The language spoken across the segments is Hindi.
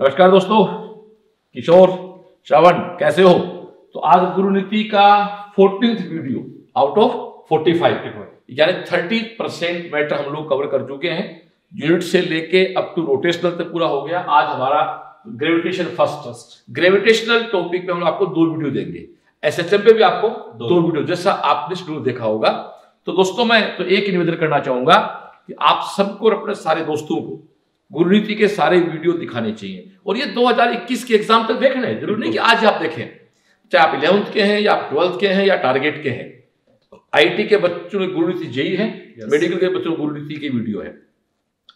नमस्कार दोस्तों किशोर श्रवण कैसे हो? तो आज गुरु नीति का fourteenth video out of forty five यानी थर्टी परसेंट मैटर हम लोग कवर कर चुके हैं। यूनिट से लेके अप टू रोटेशनल तक पूरा हो गया। आज हमारा ग्रेविटेशन फ़र्स्ट ग्रेविटेशनल टॉपिक पे हम आपको दो वीडियो देंगे। एस एच एम पे भी आपको दो, दो वीडियो जैसा आपने शेड्यूल देखा होगा। तो दोस्तों मैं तो एक ही निवेदन करना चाहूँगा कि आप सबको और अपने सारे दोस्तों को गुरुनीति के सारे वीडियो दिखाने चाहिए। और ये 2021 के एग्ज़ाम तक देखना है ज़रूरी नहीं कि आज आप देखें। चाहे आप इलेवंथ के हैं या आप ट्वेल्थ के हैं या टारगेट के हैं। आईटी के बच्चों में गुरुनीति जेई है मेडिकल के बच्चों में गुरुनीति की वीडियो है।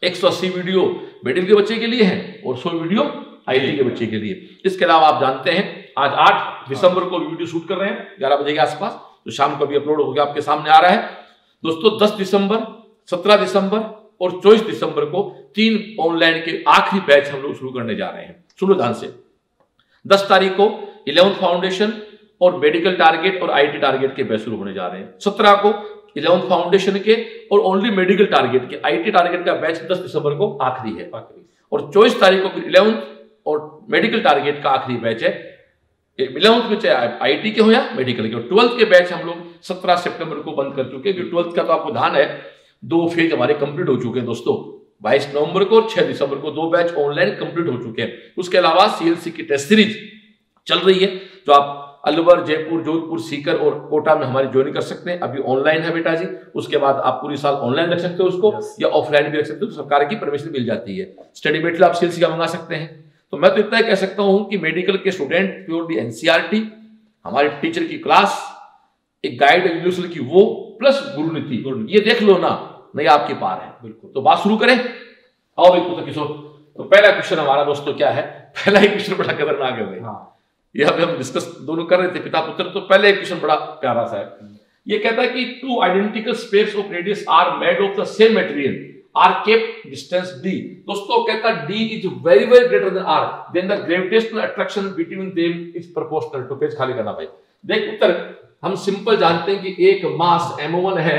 180 वीडियो मेडिकल के बच्चे के लिए है और 100 वीडियो आईटी के बच्चे के लिए। इसके अलावा आप जानते हैं आज 8 दिसंबर को वीडियो शूट कर रहे हैं ग्यारह बजे के आसपास। तो शाम को भी अपलोड होकर आपके सामने आ रहा है। दोस्तों दस दिसंबर सत्रह दिसंबर और चौबीस दिसंबर को तीन ऑनलाइन के आखिरी बैच हम लोग शुरू करने जा रहे हैं। सुनो ध्यान से। दस तारीख को इलेवंथ फाउंडेशन और मेडिकल टारगेट और आईटी टारगेट के बैच शुरू होने जा रहे हैं। सत्रह को इलेवंथ फाउंडेशन के और ओनली मेडिकल टारगेट के आईटी टारगेट का बैच दस दिसंबर को आखिरी है। आखिरी। और चौबीस तारीख को इलेवंथ और मेडिकल टारगेट का आखिरी बैच है। इलेवंथ में चाहे आईटी के हो या मेडिकल के ट्वेल्थ के बैच हम लोग सत्रह सितंबर को बंद कर चुके हैं। ट्वेल्थ का तो आपको ध्यान है दो फ़ेज़ हमारे कंप्लीट हो चुके हैं दोस्तों। 22 नवंबर को और 6 दिसंबर को दो बैच ऑनलाइन कंप्लीट हो चुके हैं। उसके अलावा सीएलसी की टेस्ट सीरीज़ चल रही है जो आप अलवर जयपुर जोधपुर सीकर और कोटा में हमारी ज्वाइन कर सकते हैं। अभी ऑनलाइन है बेटा जी। उसके बाद आप पूरी साल ऑनलाइन रख सकते हो उसको yes. या ऑफलाइन भी रख सकते हो। तो सरकार की परमिशन मिल जाती है। स्टडी मेटेरियल आप सीएलसी का मंगा सकते हैं। तो मैं तो इतना ही कह सकता हूँ कि मेडिकल के स्टूडेंट प्योरली एनसीआरटी हमारे टीचर की क्लास एक गाइड यूनिवर्सल की वो प्लस गुरु नीति ये देख लो ना। नहीं आपके पार है। बिल्कुल। तो बात शुरू करें। आओ भाई पुत्र किशोर तो पहला क्वेश्चन हमारा दोस्तों क्या है? पहला ही क्वेश्चन बड़ा खतरनाक है भाई। हाँ। ये अभी हम डिस्कस दोनों कर रहे थे पिता पुत्र तो पहले एक क्वेश्चन बड़ा प्यारा सा है। ये कहता है कि two identical space of radius are made of the same material are kept distance D दोस्तों कहता है D is very very greater than R than the gravitational attraction between them is proportional to page खाली करना भाई। देख उत्तर हम सिंपल जानते हैं कि एक मास m1 है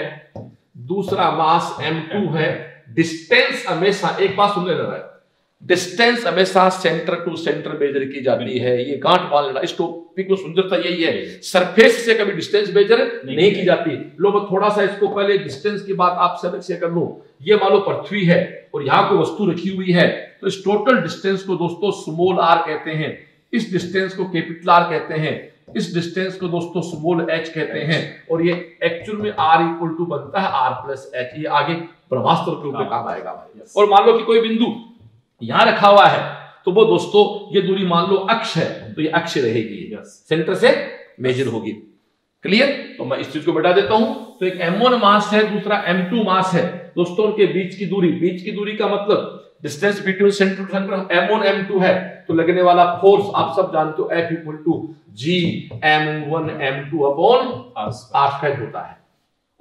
दूसरा मास m2 है। डिस्टेंस हमेशा एक बात सुन लेना है। डिस्टेंस हमेशा सेंटर टू सेंटर मेजर की जाती है। ये गांठ लेना इस टॉपिक में सुंदरता यही है। सरफेस से कभी डिस्टेंस मेजर नहीं, नहीं की जाती। लो मैं थोड़ा सा इसको पहले डिस्टेंस की बात आप सबसे कर लू। ये मान लो पृथ्वी है और यहाँ कोई वस्तु रखी हुई है। तो इस टोटल डिस्टेंस को दोस्तों स्मॉल आर कहते हैं। इस डिस्टेंस को कैपिटल आर कहते हैं। इस डिस्टेंस को दोस्तों स्मॉल एच कहते हैं। और ये एक्चुअल में आर इक्वल टू बनता है आर प्लस एच ये आगे ब्रह्मास्त्र के ऊपर काम आएगा। और मान लो कि कोई बिंदु यहाँ रखा हुआ है तो वो दोस्तों ये दूरी मान लो अक्ष है तो ये अक्ष रहेगी। सेंटर से मेजर होगी। क्लियर तो मैं इस चीज़ को बता देता हूँ। तो एक M1 मास है दूसरा M2 मास है। दोस्तों उनके बीच की दूरी बीच की दूरी का मतलब distance between centre to centre M1 M2 है तो लगने वाला फोर्स आप सब जानते हो F equal to G M1 M2 upon R square होता है।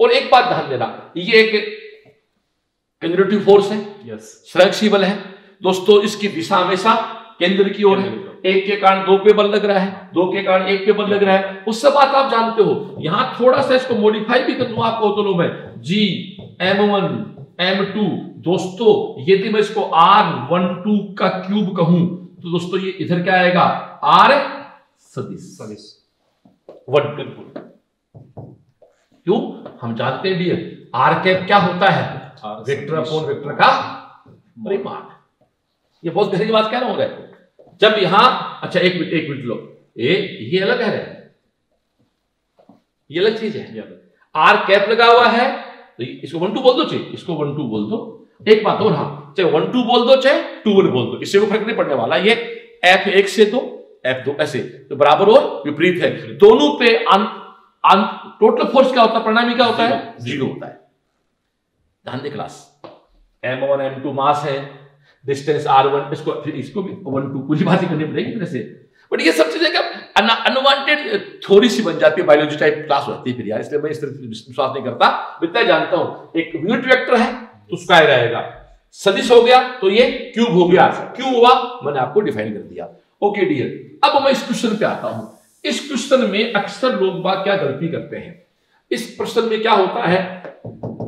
और एक बात ध्यान देना ये एक कंजर्वेटिव फोर्स है यस फ्लेक्सिबल है। दोस्तों इसकी दिशा हमेशा केंद्र की ओर है। एक के कारण दो पे बल लग रहा है दो के कारण एक पे बल लग रहा है। उस सब बात आप जानते हो। यहाँ थोड़ा सा इसको मॉडिफाई भी कर दूँ आपको तो मैं। G M one M two दोस्तों यदि मैं इसको आर वन टू का क्यूब कहूँ तो दोस्तों ये इधर क्या आएगा? आर सदिश। सदिश। वन बिल्कुल। क्यों? हम जानते हैं डियर आर कैप क्या होता है? वेक्टर अपॉन वेक्टर का परिमाण। ये बहुत गहरी बात क्या रहा हूँ? जब यहाँ अच्छा एक मिनट एक मिनट लो। ए ये अलग है। ये अलग चीज़ है। आर कैप लगा हुआ है तो इसको वन टू बोल दो चाहिए। इसको वन टू बोल दो। एक बात और हाँ चाहे वन टू बोल दो चाहे टू वन बोल दो इससे कोई फ़र्क नहीं पड़ने वाला। ये एफ़ एक से दो एफ़ दो ऐसे। तो बराबर और विपरीत है। दोनों पे टोटल फोर्स क्या होता है? परिणामी क्या होता है? ज़ीरो होता है। ध्यान दे class M one M two mass है। डिस्टेंस आर वन इसको इसको भी वन टू पूरी बात ही करनी पड़ेगी फिर से। बट ये सब चीज़ें अनवांटेड थोड़ी सी बन जाती है बायोलॉजी टाइप क्लास होती है फिर यार इसलिए मैं इस तरह विश्वास नहीं करता। इतना जानता हूँ एक यूनिट वेक्टर है तो स्क्वायर आएगा सदिश हो गया तो ये क्यूब हो गया। क्यों हुआ मैंने आपको डिफाइन कर दिया। ओके डियर अब मैं इस क्वेश्चन पे आता हूँ। इस क्वेश्चन में अक्सर लोग बात क्या गलती करते हैं? इस प्रश्न में क्या होता है?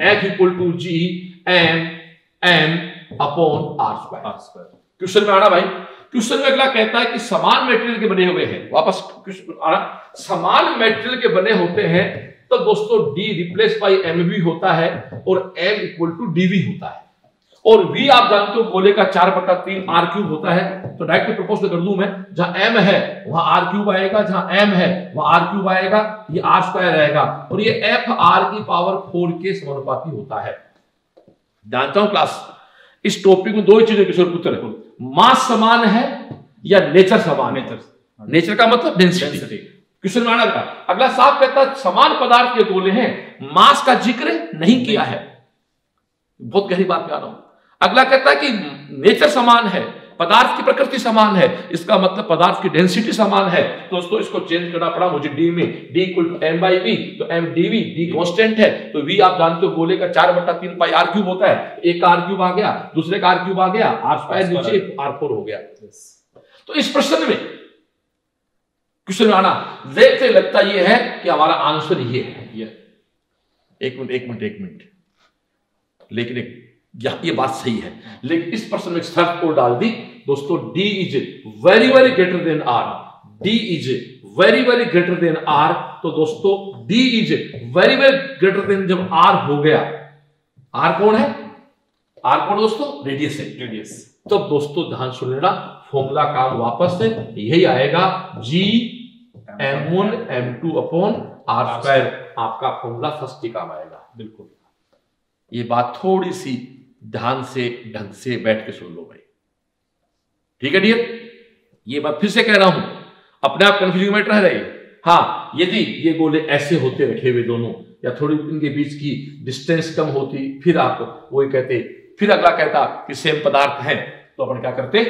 F equal to G M M upon R square question में आना भाई। क्वेश्चन में अगला कहता है कि समान मेटेरियल के बने हुए हैं। वापस समान मेटेरियल के बने होते हैं तो दोस्तों डी रिप्लेस बाई एम भी होता है और एम इक्वल टू डी भी होता है। और v आप जानते हो गोले का चार बटा तीन आर क्यूब होता है तो डायरेक्ट प्रपोज कर दू मैं, जहाँ m है, वहाँ आर क्यूब आएगा, जहाँ m है, वहाँ आर क्यूब आएगा, ये आर स्क्वायर रहेगा। और ये एफ़ आर की पावर फोर के समानुपाती होता है। जानता हूँ क्लास इस टॉपिक में दो ही चीज़ें किशोर पुत्र है। मास समान है या नेचर समान नेचर नेचर का मतलब डेंसिटी का अगला साफ़ कहता है समान पदार्थ के गोले हैं मास का ज़िक्र नहीं किया है। बहुत गहरी बात कह आ रहा हूँ। अगला कहता है कि नेचर समान है पदार्थ की प्रकृति समान है। इसका मतलब पदार्थ की डेंसिटी समान है। दोस्तों इसको चेंज करना पड़ा मुझे डी में। D equal to M by V तो M D V D constant है। तो वी आप जानते हो गोले का चार बट्टा तीन पाई आर क्यूब होता है। एक आर क्यूब आ गया दूसरे का आर क्यूब आ गया आर स्क्वायर नीचे आर फोर हो गया। तो इस प्रश्न में क्वेश्चन आना देखते लगता यह है कि हमारा आंसर ये है। एक मिनट एक मिनट एक मिनट। लेकिन एक ये बात सही है। लेकिन इस प्रश्न में शर्त और डाल दी दोस्तों D is very very greater than R D is very very greater than R तो दोस्तों D is very very greater than जब आर हो गया आर कौन है? आर कौन दोस्तों? रेडियस है। रेडियस तो दोस्तों ध्यान सुन लेना फॉर्मूला काम वापस से यही आएगा G M one M two upon R square आपका फॉर्मूला फ़र्स्ट काम आएगा। बिल्कुल। ये बात थोड़ी सी ध्यान से ढंग से बैठ के सुन लो भाई। ठीक है डियर ये बात फिर से कह रहा हूँ। अपने आप कंफ्यूजिंग में रह रही हाँ यदि ये गोले ऐसे होते रखे हुए दोनों या थोड़ी इनके बीच की डिस्टेंस कम होती फिर आप वही कहते फिर अगला कहता कि सेम पदार्थ है तो अपन क्या करते?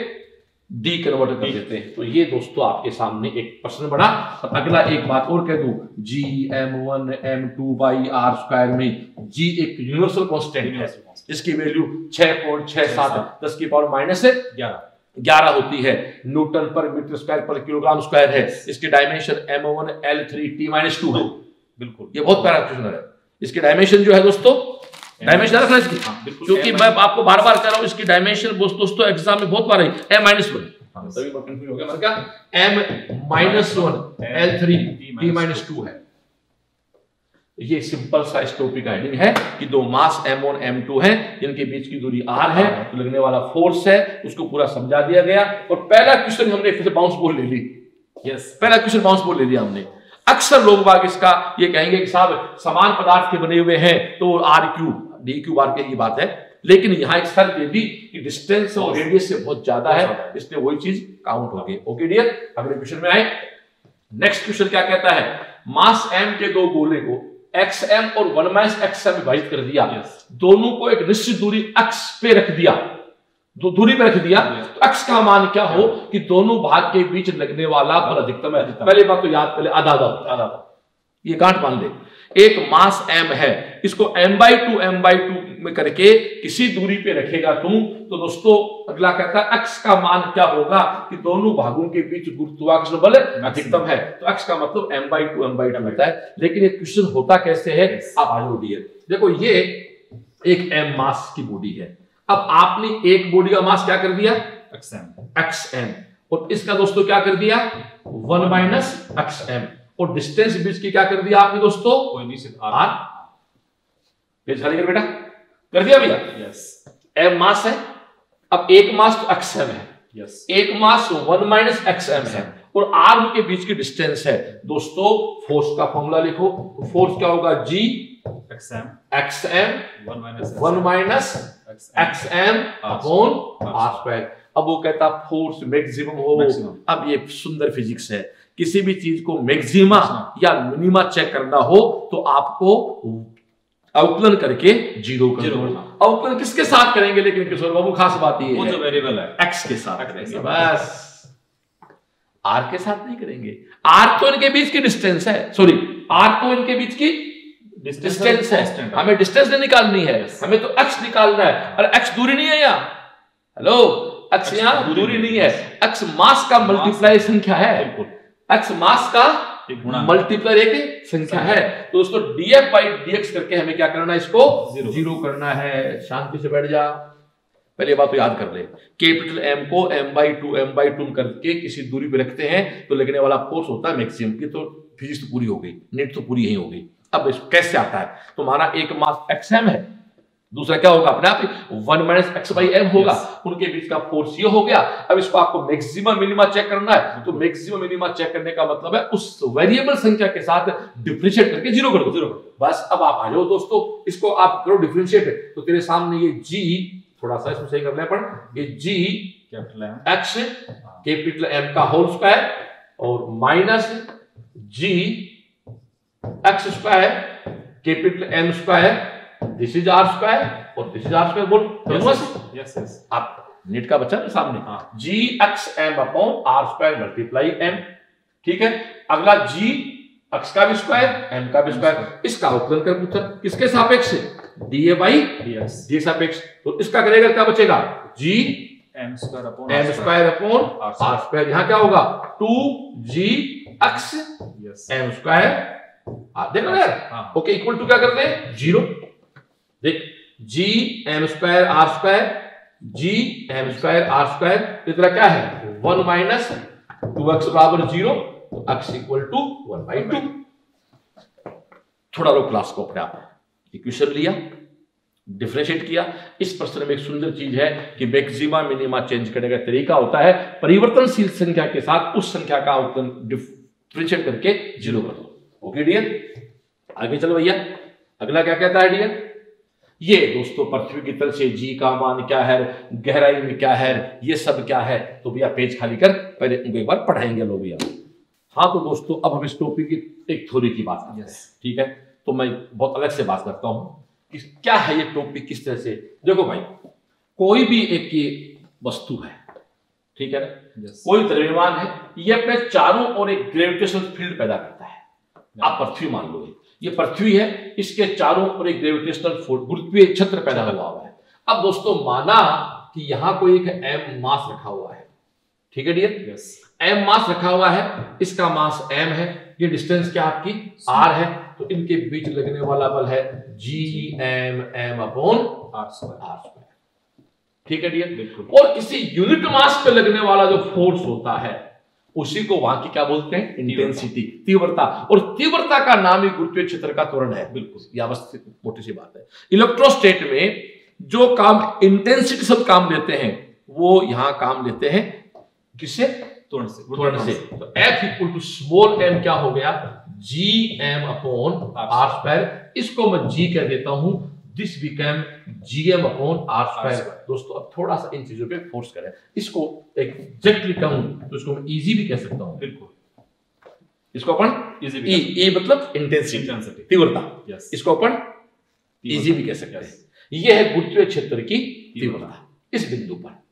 डी कन्वर्ट कर देते। हैं तो ये दोस्तों आपके सामने एक प्रश्न बड़ा और अगला एक बात और कह दू। G M one M two by R square में जी एक यूनिवर्सल कॉन्स्टेंट है। जिसकी वैल्यू छह पॉइंट छह सात दस की पावर माइनस है ग्यारह। ग्यारह होती है। Newton per metre square per kilogram square है। इसकी dimension M one L three T minus two है। बिल्कुल। ये बहुत प्यारा क्वेश्चन है। इसकी डायमेंशन जो है दोस्तों डायमेंशन रखना इसकी। हाँ, क्योंकि मैं आपको बार बार कह रहा हूँ इसकी डायमेंशन दोस्तों एग्ज़ाम में बहुत बार आई। एम माइनस वन तभी कंफ्यूज हो गया मतलब क्या? M minus one L three T minus two है। ये सिंपल सा इस टॉपिक हेडिंग है कि दो मास m1 m2 है जिनके बीच की दूरी r है तो लगने वाला फोर्स है उसको पूरा समझा दिया गया और पहला क्वेश्चन हमने फिर से बाउंस बॉल ले ली। यस पहला क्वेश्चन बाउंस बॉल ले लिया हमने। अक्सर लोग बाग इसका ये कहेंगे कि साहब समान पदार्थ के बने हुए हैं तो R cube D cube R की बात है। लेकिन यहाँ एक शर्त ये भी कि डिस्टेंस और रेडियस से बहुत ज़्यादा है इसलिए वही चीज़ काउंट होगी ओके डियर अगले क्वेश्चन में आए। नेक्स्ट क्वेश्चन क्या कहता है? मास एम के दो गोले को एक्स एम और वन माइनस एक्स एम विभाजित कर दिया। Yes. दोनों को एक निश्चित दूरी एक्स पे रख दिया। दो दूरी पे रख दिया। Yes. तो एक्स का मान क्या हो कि दोनों भाग के बीच लगने वाला बल अधिकतम है? पहले बात तो याद पहले आधा आधा। आधा ये गांठ मान ले। एक मास एम है। इसको M by two M by two में करके किसी दूरी पे रखेगा तुम तो दोस्तों अगला कहता है एक्स का मान क्या होगा कि दोनों भागों के बीच गुरुत्वाकर्षण बल अधिकतम है। तो एक्स का मतलब M by two M by two होता है। लेकिन ये क्वेश्चन होता कैसे है? आप आज डियर देखो ये एक एम मास की बॉडी है। अब आपने एक बॉडी का मास क्या कर दिया? एक्स एम एक्स एम और इसका दोस्तों क्या कर दिया? वन माइनस एक्स एम और डिस्टेंस बीच की क्या कर दिया आपने दोस्तों? कोई नहीं आर पेज खाली कर बेटा। कर दिया भैया? यस एम मास है। अब एक मास तो एक्स एम है। यस एक mass one minus X M है और आर्म के बीच की डिस्टेंस है। दोस्तों फोर्स का फॉर्मूला लिखो। फोर्स क्या होगा? G X M X M one minus one minus X M upon R square अब वो कहता फोर्स मैक्सिमम हो। अब ये सुंदर फिजिक्स है। किसी भी चीज़ को मैक्सिमा या मिनिमा चेक करना हो तो आपको आउटलन करके ज़ीरो कर दो आउटलन किसके साथ करेंगे? लेकिन किशोर बाबू खास बात ये है जो वेरिएबल है। एक्स के साथ करेंगे। बस। आर के साथ नहीं करेंगे। आर तो इनके बीच की डिस्टेंस है। सॉरी आर तो इनके बीच की डिस्टेंस है हमें डिस्टेंस नहीं निकालनी है। हमें तो एक्स निकालना है। और एक्स दूरी नहीं है यहाँ। हेलो एक्स यहाँ दूरी नहीं है। एक्स मास का मल्टीप्लाई संख्या है। बिल्कुल। एक्स मास का मल्टीप्लाई एक संख्या है। तो उसको डीएफ बाई डीएक्स करके हमें क्या करना है इसको? ज़ीरो, ज़ीरो करना है। शांति से बैठ जा। पहले बात तो याद कर ले। कैपिटल एम को M by two M by two करके किसी दूरी पे रखते हैं तो लगने वाला फोर्स होता है मैक्सिमम की तो फिजिक्स तो पूरी हो गई। नेट तो पूरी यही हो गई। अब कैसे आता है? तो हमारा एक मास एक्स एम है। दूसरा क्या होगा? अपने आप ही one minus X by M होगा। उनके बीच का फोर्स ये हो गया। अब इसको आपको मैक्सिमम मिनिमा चेक करना है। तो मैक्सिमम मिनिमा चेक करने का मतलब है उस वेरिएबल संख्या के साथ डिफ्रेंशिएट करके ज़ीरो कर। दो ज़ीरो बस अब आप आ जाओ दोस्तों इसको आप करो डिफ्रेंशिएट तो तेरे सामने ये जी थोड़ा सा इसमें सही कर ले अपन। ये G capital X capital M का होल स्क्वायर और minus G X square capital M square this is R square और दिस इज़ आर स्क्वायर बोल। यस यस आप नीट का बच्चा सामने। G X M upon R square multiply M ठीक है? अगला जी एक्स का भी स्क्वायर एम का भी स्क्वायर इसका अवकलन कर पुत्र किसके सापेक्ष? डी ए बाई डी सापेक्ष। तो इसका करेगा क्या बचेगा? G M square upon M square upon R square यहाँ क्या होगा? Two G X M square देखो यार ओके इक्वल टू क्या करते हैं? ज़ीरो देख G M square R square G M square R square इतना क्या है? वन माइनस टू एक्स बराबर zero X equal to one by two थोड़ा रो क्लास को अपने आप। इक्वेशन लिया डिफ्रेंशिएट किया। इस प्रश्न में एक सुंदर चीज़ है कि मैक्सिमा मिनिमा चेंज करने का तरीका होता है, परिवर्तनशील संख्या के साथ उस संख्या का डिफ्रेंशिएट करके ज़ीरो कर। दो ओके डियर आगे चलो भैया। अगला क्या कहता है डियर ये दोस्तों पृथ्वी की तरफ़ से जी का मान क्या है गहराई में क्या है ये सब क्या है तो भैया पेज खाली कर पहले उनको एक बार पढ़ाएँगे लोग भैया। हाँ तो दोस्तों अब हम इस टॉपिक की एक थोड़ी की बात करते हैं। ठीक है? तो मैं बहुत अलग से बात करता हूँ कि क्या है ये टॉपिक किस तरह से? देखो भाई कोई भी एक वस्तु है ठीक है ना? कोई द्रव्यमान है ये अपने चारों ओर एक ग्रेविटेशनल फ़ील्ड पैदा करता है। आप पृथ्वी मान लो ये पृथ्वी है इसके चारों ओर एक ग्रेविटेशनल फोर्स गुरुत्वीय क्षेत्र पैदा हुआ हुआ है। अब दोस्तों माना कि यहाँ कोई एक एम मास रखा हुआ है। ठीक है डियर यस एम मास रखा हुआ है इसका मास एम है ये डिस्टेंस क्या आपकी? आर है। तो इनके बीच लगने वाला बल है G M M upon R square ठीक है डियर और किसी यूनिट मास पे लगने वाला जो फोर्स होता है उसी को वहाँ की क्या बोलते हैं? इंटेंसिटी तीव्रता। और तीव्रता का नाम ही गुरुत्वीय क्षेत्र का त्वरण है। बिल्कुल। यह बस मोटी सी बात है। इलेक्ट्रोस्टेट में जो काम इंटेंसिटी सब काम लेते हैं वो यहाँ काम लेते हैं किससे त्वरण से। त्वरण से। तो F equal to small M क्या हो गया? G M upon R square इसको मैं जी कह देता हूँ। This become GM upon R square दोस्तों अब थोड़ा सा इन चीज़ों पे फोर्स करें। इसको एग्जैक्टली कहूँ तो इसको मैं इजी भी कह सकता हूँ। बिल्कुल। इसको अपन इजी भी ई मतलब इंटेंसिटी तीव्रता। Yes. इसको अपन इजी भी कह सकते हैं। ये है गुरुत्वीय क्षेत्र की तीव्रता। इस बिंदु पर।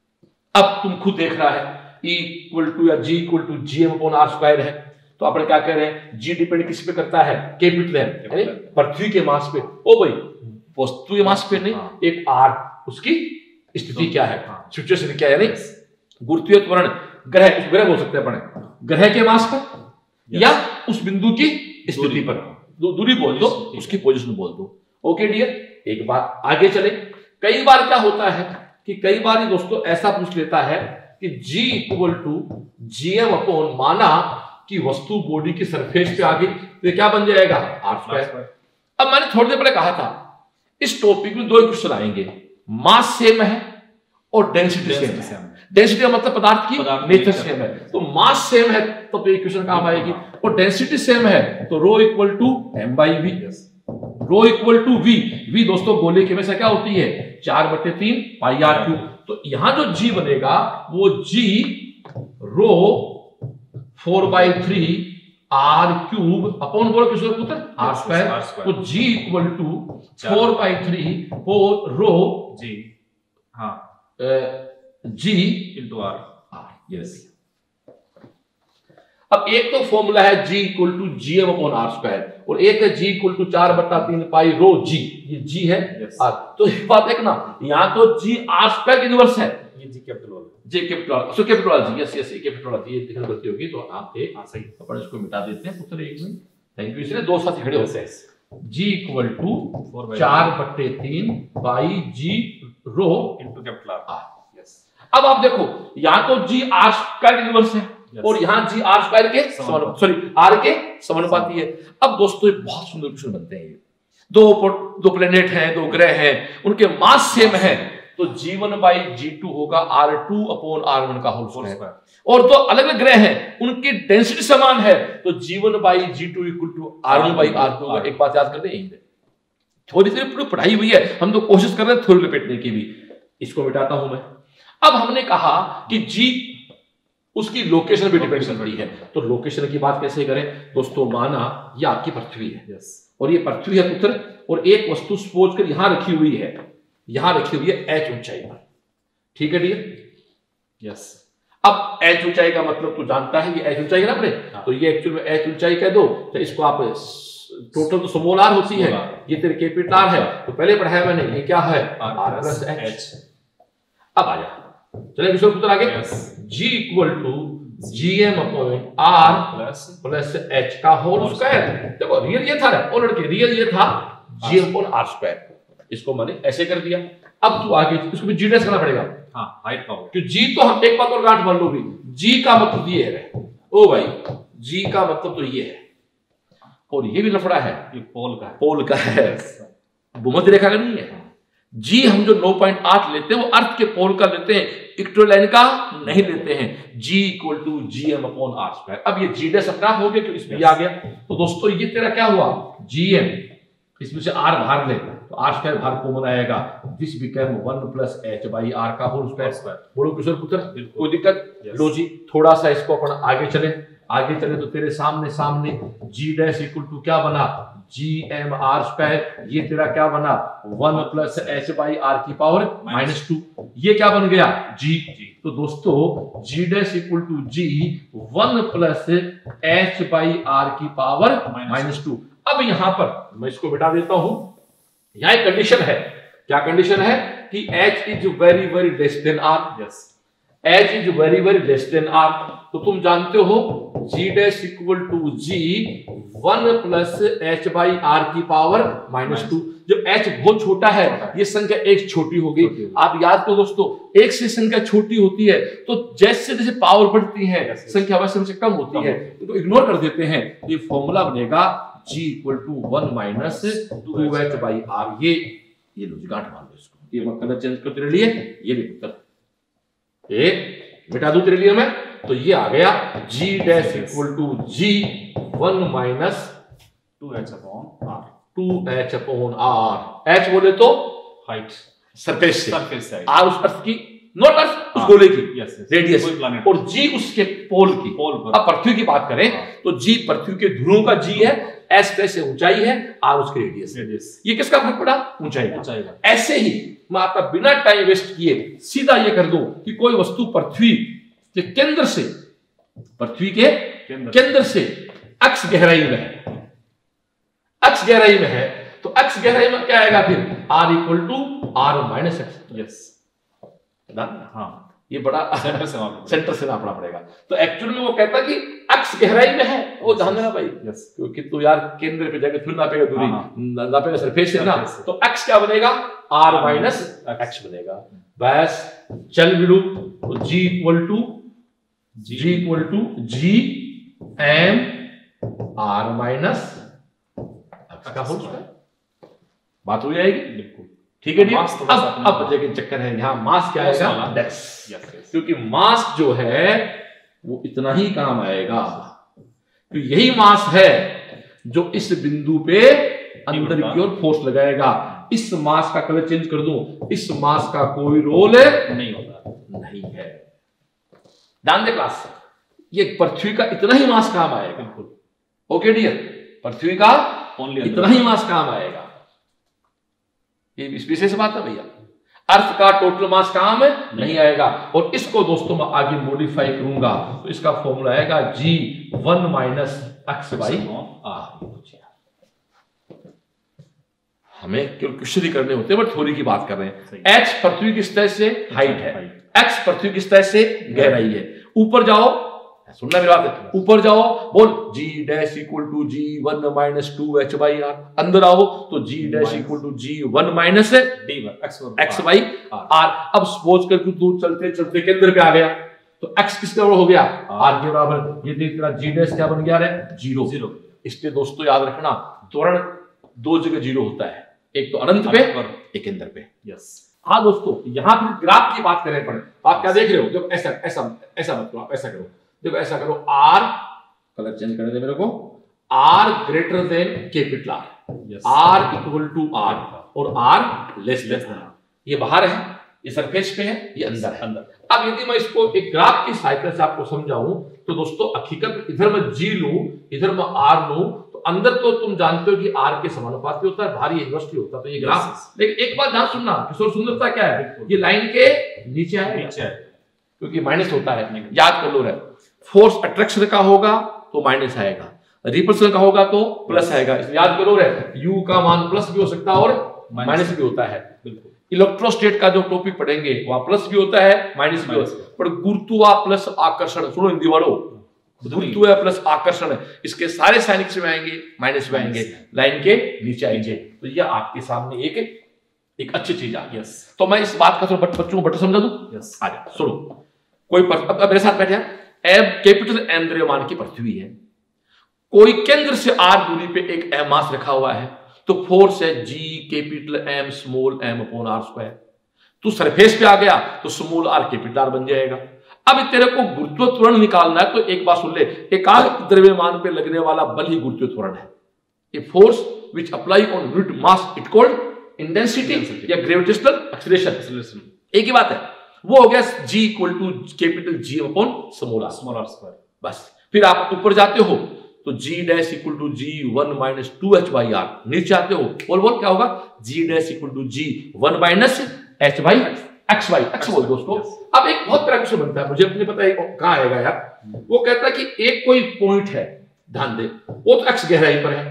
अब तुम खुद देख रहा है E इक्वल टू या G equal to G M upon R square है। तो अपन क्या कह रहे हैं? G डिपेंड किस पे करता है? कैपिटल है। पृथ्वी के मास पे। ओ भाई वस्तु मास पे नहीं हाँ। एक आर उसकी स्थिति क्या है? सिचुएशन हाँ। क्या है नहीं गुरुत्वीय त्वरण ग्रह ग्रह बोल सकते हैं अपने। ग्रह के मास पर या उस बिंदु की स्थिति पर। दूरी बोल दो उसकी पोजीशन बोल दो। ओके डियर एक बार आगे चले। कई बार क्या होता है कि कई बार ही दोस्तों ऐसा पूछ लेता है कि G equal to GM upon माना कि वस्तु बॉडी की सरफेस पे आ गई तो क्या बन जाएगा? आर स्क्वायर अब मैंने थोड़ी देर पहले कहा था इस टॉपिक में दो क्वेश्चन आएँगे मास सेम है और डेंसिटी सेम है। डेंसिटी का मतलब पदार्थ की नेचर सेम है। तो मास सेम है तो इक्वेशन काम आएगी? और डेंसिटी सेम है तो rho equal to M by V rho equal to V V दोस्तों गोले की हमेशा क्या होती है? चार बटे तीन पाई आर क्यू तो यहाँ जो जी बनेगा वो G rho four by three R cube upon बोलो किशोर पुत्र आर स्क्वायर। तो G equal to four by three four rho G. हाँ। G into R R yes अब एक तो फॉर्मूला है G equal to G M upon R square और एक है जी इक्वल टू चार बट्टा तीन पाई रो जी ये जी है yes. आर तो ये बात देखना यहाँ तो जी आर स्क्वायर इनवर्स है। ये G capital J capital so capital G yes yes capital ये दिखने गलती होगी तो आप एक हाँ सही। अपन इसको मिटा देते हैं पुत्र एक मिनट थैंक यू इसलिए दो साथ खड़े हैं। जी इक्वल टू चार बट्टे तीन by G rho capital R. R Yes. अब आप देखो यहाँ तो जी आर स्क्वायर इनवर्स है Yes. और यहाँ जी आर स्क्वायर के। सॉरी आर के समानुपाती है। अब दोस्तों ये बहुत सुंदर क्वेश्चन बनते हैं ये। दो दो प्लेनेट हैं दो ग्रह हैं उनके मास सेम है। तो G one by G two होगा R two upon R one का होल स्क्वायर और दो अलग अलग ग्रह हैं उनकी डेंसिटी समान है तो G one by G two equal to R one by R two एक बात याद कर लें थोड़ी सी पूरी पढ़ाई हुई है हम तो कोशिश कर रहे हैं थोड़ी लपेटने की भी। इसको मिटाता हूँ मैं। अब हमने कहा कि जी उसकी लोकेशन पे डिपेंड करती है। तो लोकेशन की बात कैसे करें? दोस्तों माना ये आपकी पृथ्वी है। Yes. और ये पृथ्वी है पुत्र और एक वस्तु सपोज़ कर यहाँ रखी हुई है। यहाँ रखी हुई है एच ऊंचाई पर। ठीक है डियर Yes. अब एच ऊंचाई का मतलब तू जानता है ये एच ऊंचाई है ना अपने? हाँ। तो ये एक्चुअल में एच ऊंचाई कह दो तो इसको आप टोटल तो स्मॉल आर होती है। ये तेरे कैपिटल आर है तो पहले पढ़ाया मैंने ये क्या है? आर प्लस एच अब आ जा चले किशोर पुत्र आगे। G equal to G M upon R Plus plus H का होल स्क्वायर देखो रियल ये था ना ओ लड़के रियल ये था। जी अपॉन आर स्क्वायर इसको मैंने ऐसे कर दिया। अब तू आगे इसको भी जी करना पड़ेगा। हाँ height का होगा. कि जी तो हम एक बात और गांठ मान लो भी। जी का मतलब ये है। ओ भाई जी का मतलब तो ये है। और ये भी लफड़ा है। ये पोल का है. पोल का है। भूमध्य रेखा का नहीं है। जी हम जो 9.8 लेते हैं वो अर्थ के पोल का लेते हैं। इक्टोलाइन का नहीं लेते हैं। G equal to G M upon R square. अब ये जी डैश अपना हो गया क्योंकि इसमें आ गया। तो दोस्तों ये तेरा क्या हुआ? G M. इसमें से आर बाहर ले तो आर स्क्वायर बाहर कॉमन आएगा। This become one plus H by R का होल स्क्वायर square. बोलो किशोर पुत्र कोई दिक्कत? लो जी थोड़ा सा इसको अपन आगे चले। आगे चले तो तेरे सामने सामने जी डैश इक्वल टू क्या बना? जी एम आर स्क्वायर ये तेरा क्या बना? One plus H by R की पावर माइनस टू ये क्या बन गया? जी. तो दोस्तों G dash equal to G one plus H by R की पावर माइनस टू अब यहाँ पर मैं इसको बिठा देता हूँ। यहाँ एक कंडीशन है। क्या कंडीशन है? कि H is very very less than R Yes. H is very very less than R तो तुम जानते हो G dash equal to G one plus H by R की पावर माइनस टू जब एच बहुत छोटा है ये संख्या एक छोटी हो गई। हो गई। आप याद करो दोस्तों एक से संख्या छोटी होती है तो जैसे जैसे पावर बढ़ती है. संख्या वैसे वैसे कम होती है। तो इग्नोर कर देते हैं तो ये फॉर्मूला बनेगा G equal to one minus two H by R ये ये लो जी गांठ मान लो इसको ये मैं कलर चेंज कर तेरे लिए ये लिख कर ये मिटा दूँ तेरे लिए मैं तो ये आ गया G dash equal to G one minus 2h upon r. Two H upon R H बोले तो Height. सरफेस से Surface side. आर उस अर्थ की नॉट अर्थ उस हाँ। गोले की. रेडियस और जी उसके पोल की पोल पर. अब पृथ्वी की बात करें हाँ। तो जी पृथ्वी के ध्रुवों का जी है एस कैसे ऊंचाई है आर उसकी रेडियस है। ये किसका फ़र्क पड़ा? ऊंचाई का। ऐसे ही मैं आपका बिना टाइम वेस्ट किए सीधा ये कर दूँ कि कोई वस्तु पृथ्वी के केंद्र से पृथ्वी के केंद्र. से। अक्ष गहराई में है। अक्ष गहराई में है तो अक्ष गहराई में क्या आएगा फिर? R equal to R minus X Yes. हाँ. ये बड़ा Center से मालूम. सेंटर से नापना पड़ेगा। तो एक्चुअली में वो कहता कि अक्ष गहराई में है वो ध्यान देना भाई. क्योंकि तू यार केंद्र पे जाके फिर नापेगा दूरी। हाँ, हाँ। नापेगा सरफेस से ना। तो अक्ष क्या बनेगा? आर माइनस एक्स बनेगा। बस चल तो G equal to G equal to G M R minus बात हो जाएगी? बिल्कुल. ठीक है जी? सा अब अब जगह चक्कर है यहाँ मास क्या आएगा। डेस. क्योंकि मास जो है वो इतना ही काम आएगा। तो यही मास है जो इस बिंदु पे अंदर की ओर फोर्स लगाएगा। इस मास का कलर चेंज कर दूँ इस मास का कोई रोल नहीं होता. नहीं है। ध्यान दे क्लास ये पृथ्वी का इतना ही मास काम आएगा। बिल्कुल. ओके डियर पृथ्वी का ओनली इतना ही मास काम आएगा। ये विशेष बात है भैया। अर्थ का टोटल मास काम है नहीं आएगा। और इसको दोस्तों मैं आगे मॉडिफाई करूँगा। तो इसका फॉर्मूला आएगा G one minus X by हमें केवल क्वेश्चन ही करने होते हैं बट थोड़ी की बात कर रहे हैं। एच पृथ्वी की सतह से? हाइट है। एक्स पृथ्वी की सतह से? गहराई है। ऊपर जाओ सुनना मेरी बात ऊपर जाओ बोल। G dash equal to G one minus two H by R अंदर आओ तो G dash equal to G one minus D X by R अब सपोज़ कर तू चलते चलते केंद्र पे आ गया? तो एक्स किसके बराबर हो गया? आर के बराबर। ये देख तेरा जी डैश क्या बन गया रे? ज़ीरो ज़ीरो इसलिए दोस्तों याद रखना त्वरण दो जगह ज़ीरो होता है। एक तो अनंत पे एक केंद्र पे। यस हाँ दोस्तों यहाँ फिर ग्राफ की बात करें पड़े आप क्या देख रहे हो? देखो ऐसा ऐसा ऐसा मत करो आप ऐसा करो। देखो ऐसा करो आर कलर चेंज करने दे मेरे को। R greater than capital R R equal to R और आर लेस देन आर ये बाहर है ये सरफेस पे है ये अंदर है। अंदर। अब यदि मैं इसको एक ग्राफ की सहायता से आपको समझाऊं तो दोस्तों हकीकत इधर मैं जी लू इधर मैं आर लू तो अंदर तो तुम जानते हो कि आर के समानुपाती होता है बाहर ये इन्वर्सली होता है तो ये ग्राफ लेकिन एक बात ध्यान सुनना किशोर सुंदरता क्या है? ये लाइन के नीचे आएगा। नीचे है क्योंकि माइनस होता है याद कर लो रे फोर्स अट्रैक्शन का होगा तो माइनस आएगा। रिपल्सन का होगा तो प्लस आएगा। याद करो रे यू का मान प्लस भी हो सकता है और माइनस भी होता है। बिल्कुल। इलेक्ट्रोस्टेट का जो टॉपिक पढ़ेंगे वहाँ प्लस भी होता है माइनस भी होता है। पर गुरुत्वा प्लस आकर्षण सुनो हिंदी वालों गुरुत्व प्लस आकर्षण इसके सारे साइन किसमें आएँगे माइनस में आएँगे लाइन के नीचे आएँगे। तो यह आपके सामने एक एक अच्छी चीज़ आ गई। तो मैं इस बात का थोड़ा बच्चों को बटर समझा दूँ? यस आ जाओ सुनो। कोई अब मेरे साथ बैठे एम कैपिटल एम द्रव्यमान की पृथ्वी है। कोई केंद्र से आर दूरी पे एक एम मास रखा हुआ है तो फोर्स है G capital M small M upon R square तू सरफेस पे आ गया तो स्मॉल आर कैपिटल आर बन जाएगा। अब तेरे को गुरुत्व त्वरण निकालना है तो एक बात सुन ले एकाग्र द्रव्यमान पे लगने वाला बल ही गुरुत्व त्वरण है a force which apply on unit mass it called intensity या ग्रेविटेशनल एक्सीलरेशन एक ही बात है। वो हो गया G equal to capital G upon small R square बस। फिर आप ऊपर जाते हो तो G dash equal to G one minus two H by R नीचे आते हो बोल बोल क्या होगा? G dash equal to G one minus H by X by X बोल दो उसको अब एक बहुत तरह क्वेश्चन बनता है मुझे अपने पता है कहाँ आएगा यार। वो कहता है कि एक कोई पॉइंट है ध्यान दे वो तो एक्स गहराई पर है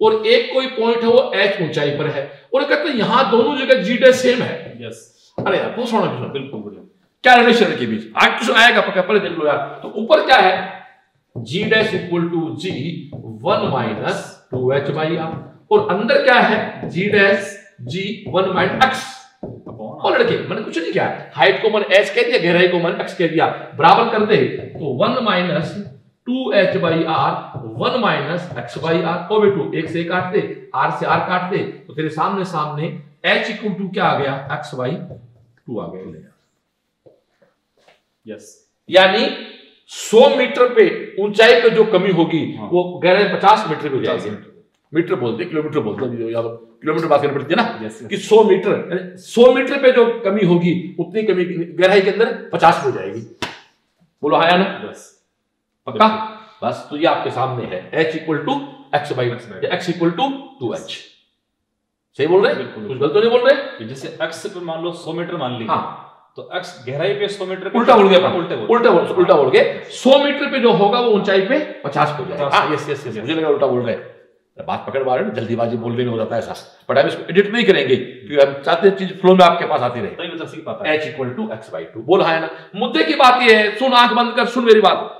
और एक कोई पॉइंट है वो एच ऊंचाई पर है और कहते हैं यहाँ दोनों जगह जी डैश सेम है। यस अरे यार बहुत सोना क्वेश्चन बिल्कुल बढ़िया। क्या रिलेशन के बीच? आज क्वेश्चन आएगा पक्का, पहले देख लो यार। तो ऊपर क्या है? G dash equal to G one minus two H by R और अंदर क्या है? G dash G one minus X और लड़के, मैंने कुछ नहीं किया। हाइट को मैंने एच कह दिया, गहराई को मैंने एक्स कह दिया। बराबर कर दे तो one minus two H by R one minus X by R ओ बेटू एक से काट दे आर से आर काट दे तो तेरे सामने सामने एच इक्वल टू क्या आ गया? एक्स बाई टू आ गया यस यानी 100 मीटर पे ऊंचाई पे जो कमी होगी हाँ। वो गहराई 50 मीटर पे हो जाएगी। मीटर। बोलते किलोमीटर बोलते हैं या तो किलोमीटर बात करनी पड़ती है ना Yes, yes. कि 100 मीटर यानी 100 मीटर पे जो कमी होगी उतनी कमी गहराई के अंदर 50 हो जाएगी। बोलो हाँ या ना? यस पक्का? बस तो ये आपके सामने है h equal to X by x equal to two H सही बोल रहे? बिल्कुल, कुछ गलत तो नहीं बोल रहे? कि जैसे x पे मान लो 100 मीटर मान ली हाँ। तो x गहराई पे 100 मीटर उल्टा बोल गया। उल्टे बोल। उल्टा बोल उल्टा बोल गए 100 मीटर पे जो होगा वो ऊंचाई पे 50 हो जाएगा। 50 हाँ यस यस यस मुझे लगा उल्टा बोल रहे हैं। बात पकड़ पा रहे हैं जल्दीबाजी बोलने में हो जाता है ऐसा। बट हम इसको एडिट नहीं करेंगे क्योंकि हम चाहते हैं चीज़ फ्लो में आपके पास आती रहे। है। H equal to X by two बोल है ना। मुद्दे की बात ये है सुन आँख बंद कर सुन मेरी बात।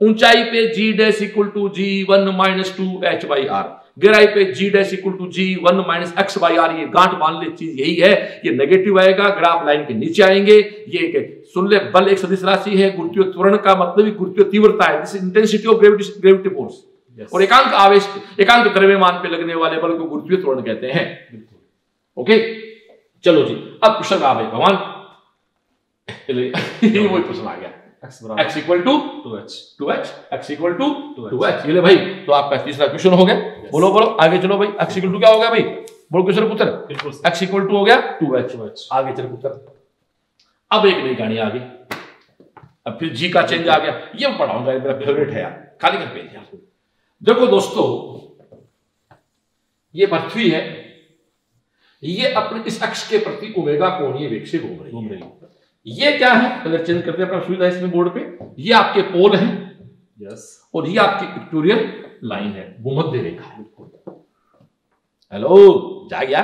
ऊंचाई पे G dash equal to G one minus two H by R गहराई पे G dash equal to G one minus X by R ये गांठ मान ले चीज़ यही है। ये नेगेटिव आएगा ग्राफ लाइन के नीचे आएँगे। ये एक सुन ले बल एक सदिश राशि है गुरुत्वीय त्वरण का मतलब ही गुरुत्वीय तीव्रता है। This intensity of gravity gravity force Yes. और एकांक आवेश एकांक द्रव्यमान पे लगने वाले बल को गुरुत्वीय त्वरण कहते हैं। ओके चलो जी अब क्वेश्चन आ गए भगवान। वही क्वेश्चन आ गया। x बराबर x equal to 2h two H equal to 2h ये ले भाई तो आपका तीसरा क्वेश्चन हो गया। बोलो बोलो आगे चलो भाई। X इक्वल टू क्या हो गया भाई? बोलो क्वेश्चन पुत्र बिल्कुल x इक्वल टू हो गया टू एच 2h आगे चल पुत्र अब एक नई कहानी आ गई। अब फिर जी का चेंज आ गया। ये पढ़ाऊँगा मेरा फेवरेट है यार। खाली कर पेज यार। देखो दोस्तों ये पृथ्वी है। ये अपने इस अक्ष के प्रति ओमेगा कोणीय वेग से घूम रही घूम रही है। ये क्या है? कलर चेंज करते हैं अपना सुविधा इसमें बोर्ड पे। ये आपके पोल हैं। यस और ये आपकी इक्टोरियल लाइन है। भूमध्य रेखा है। हेलो जा गया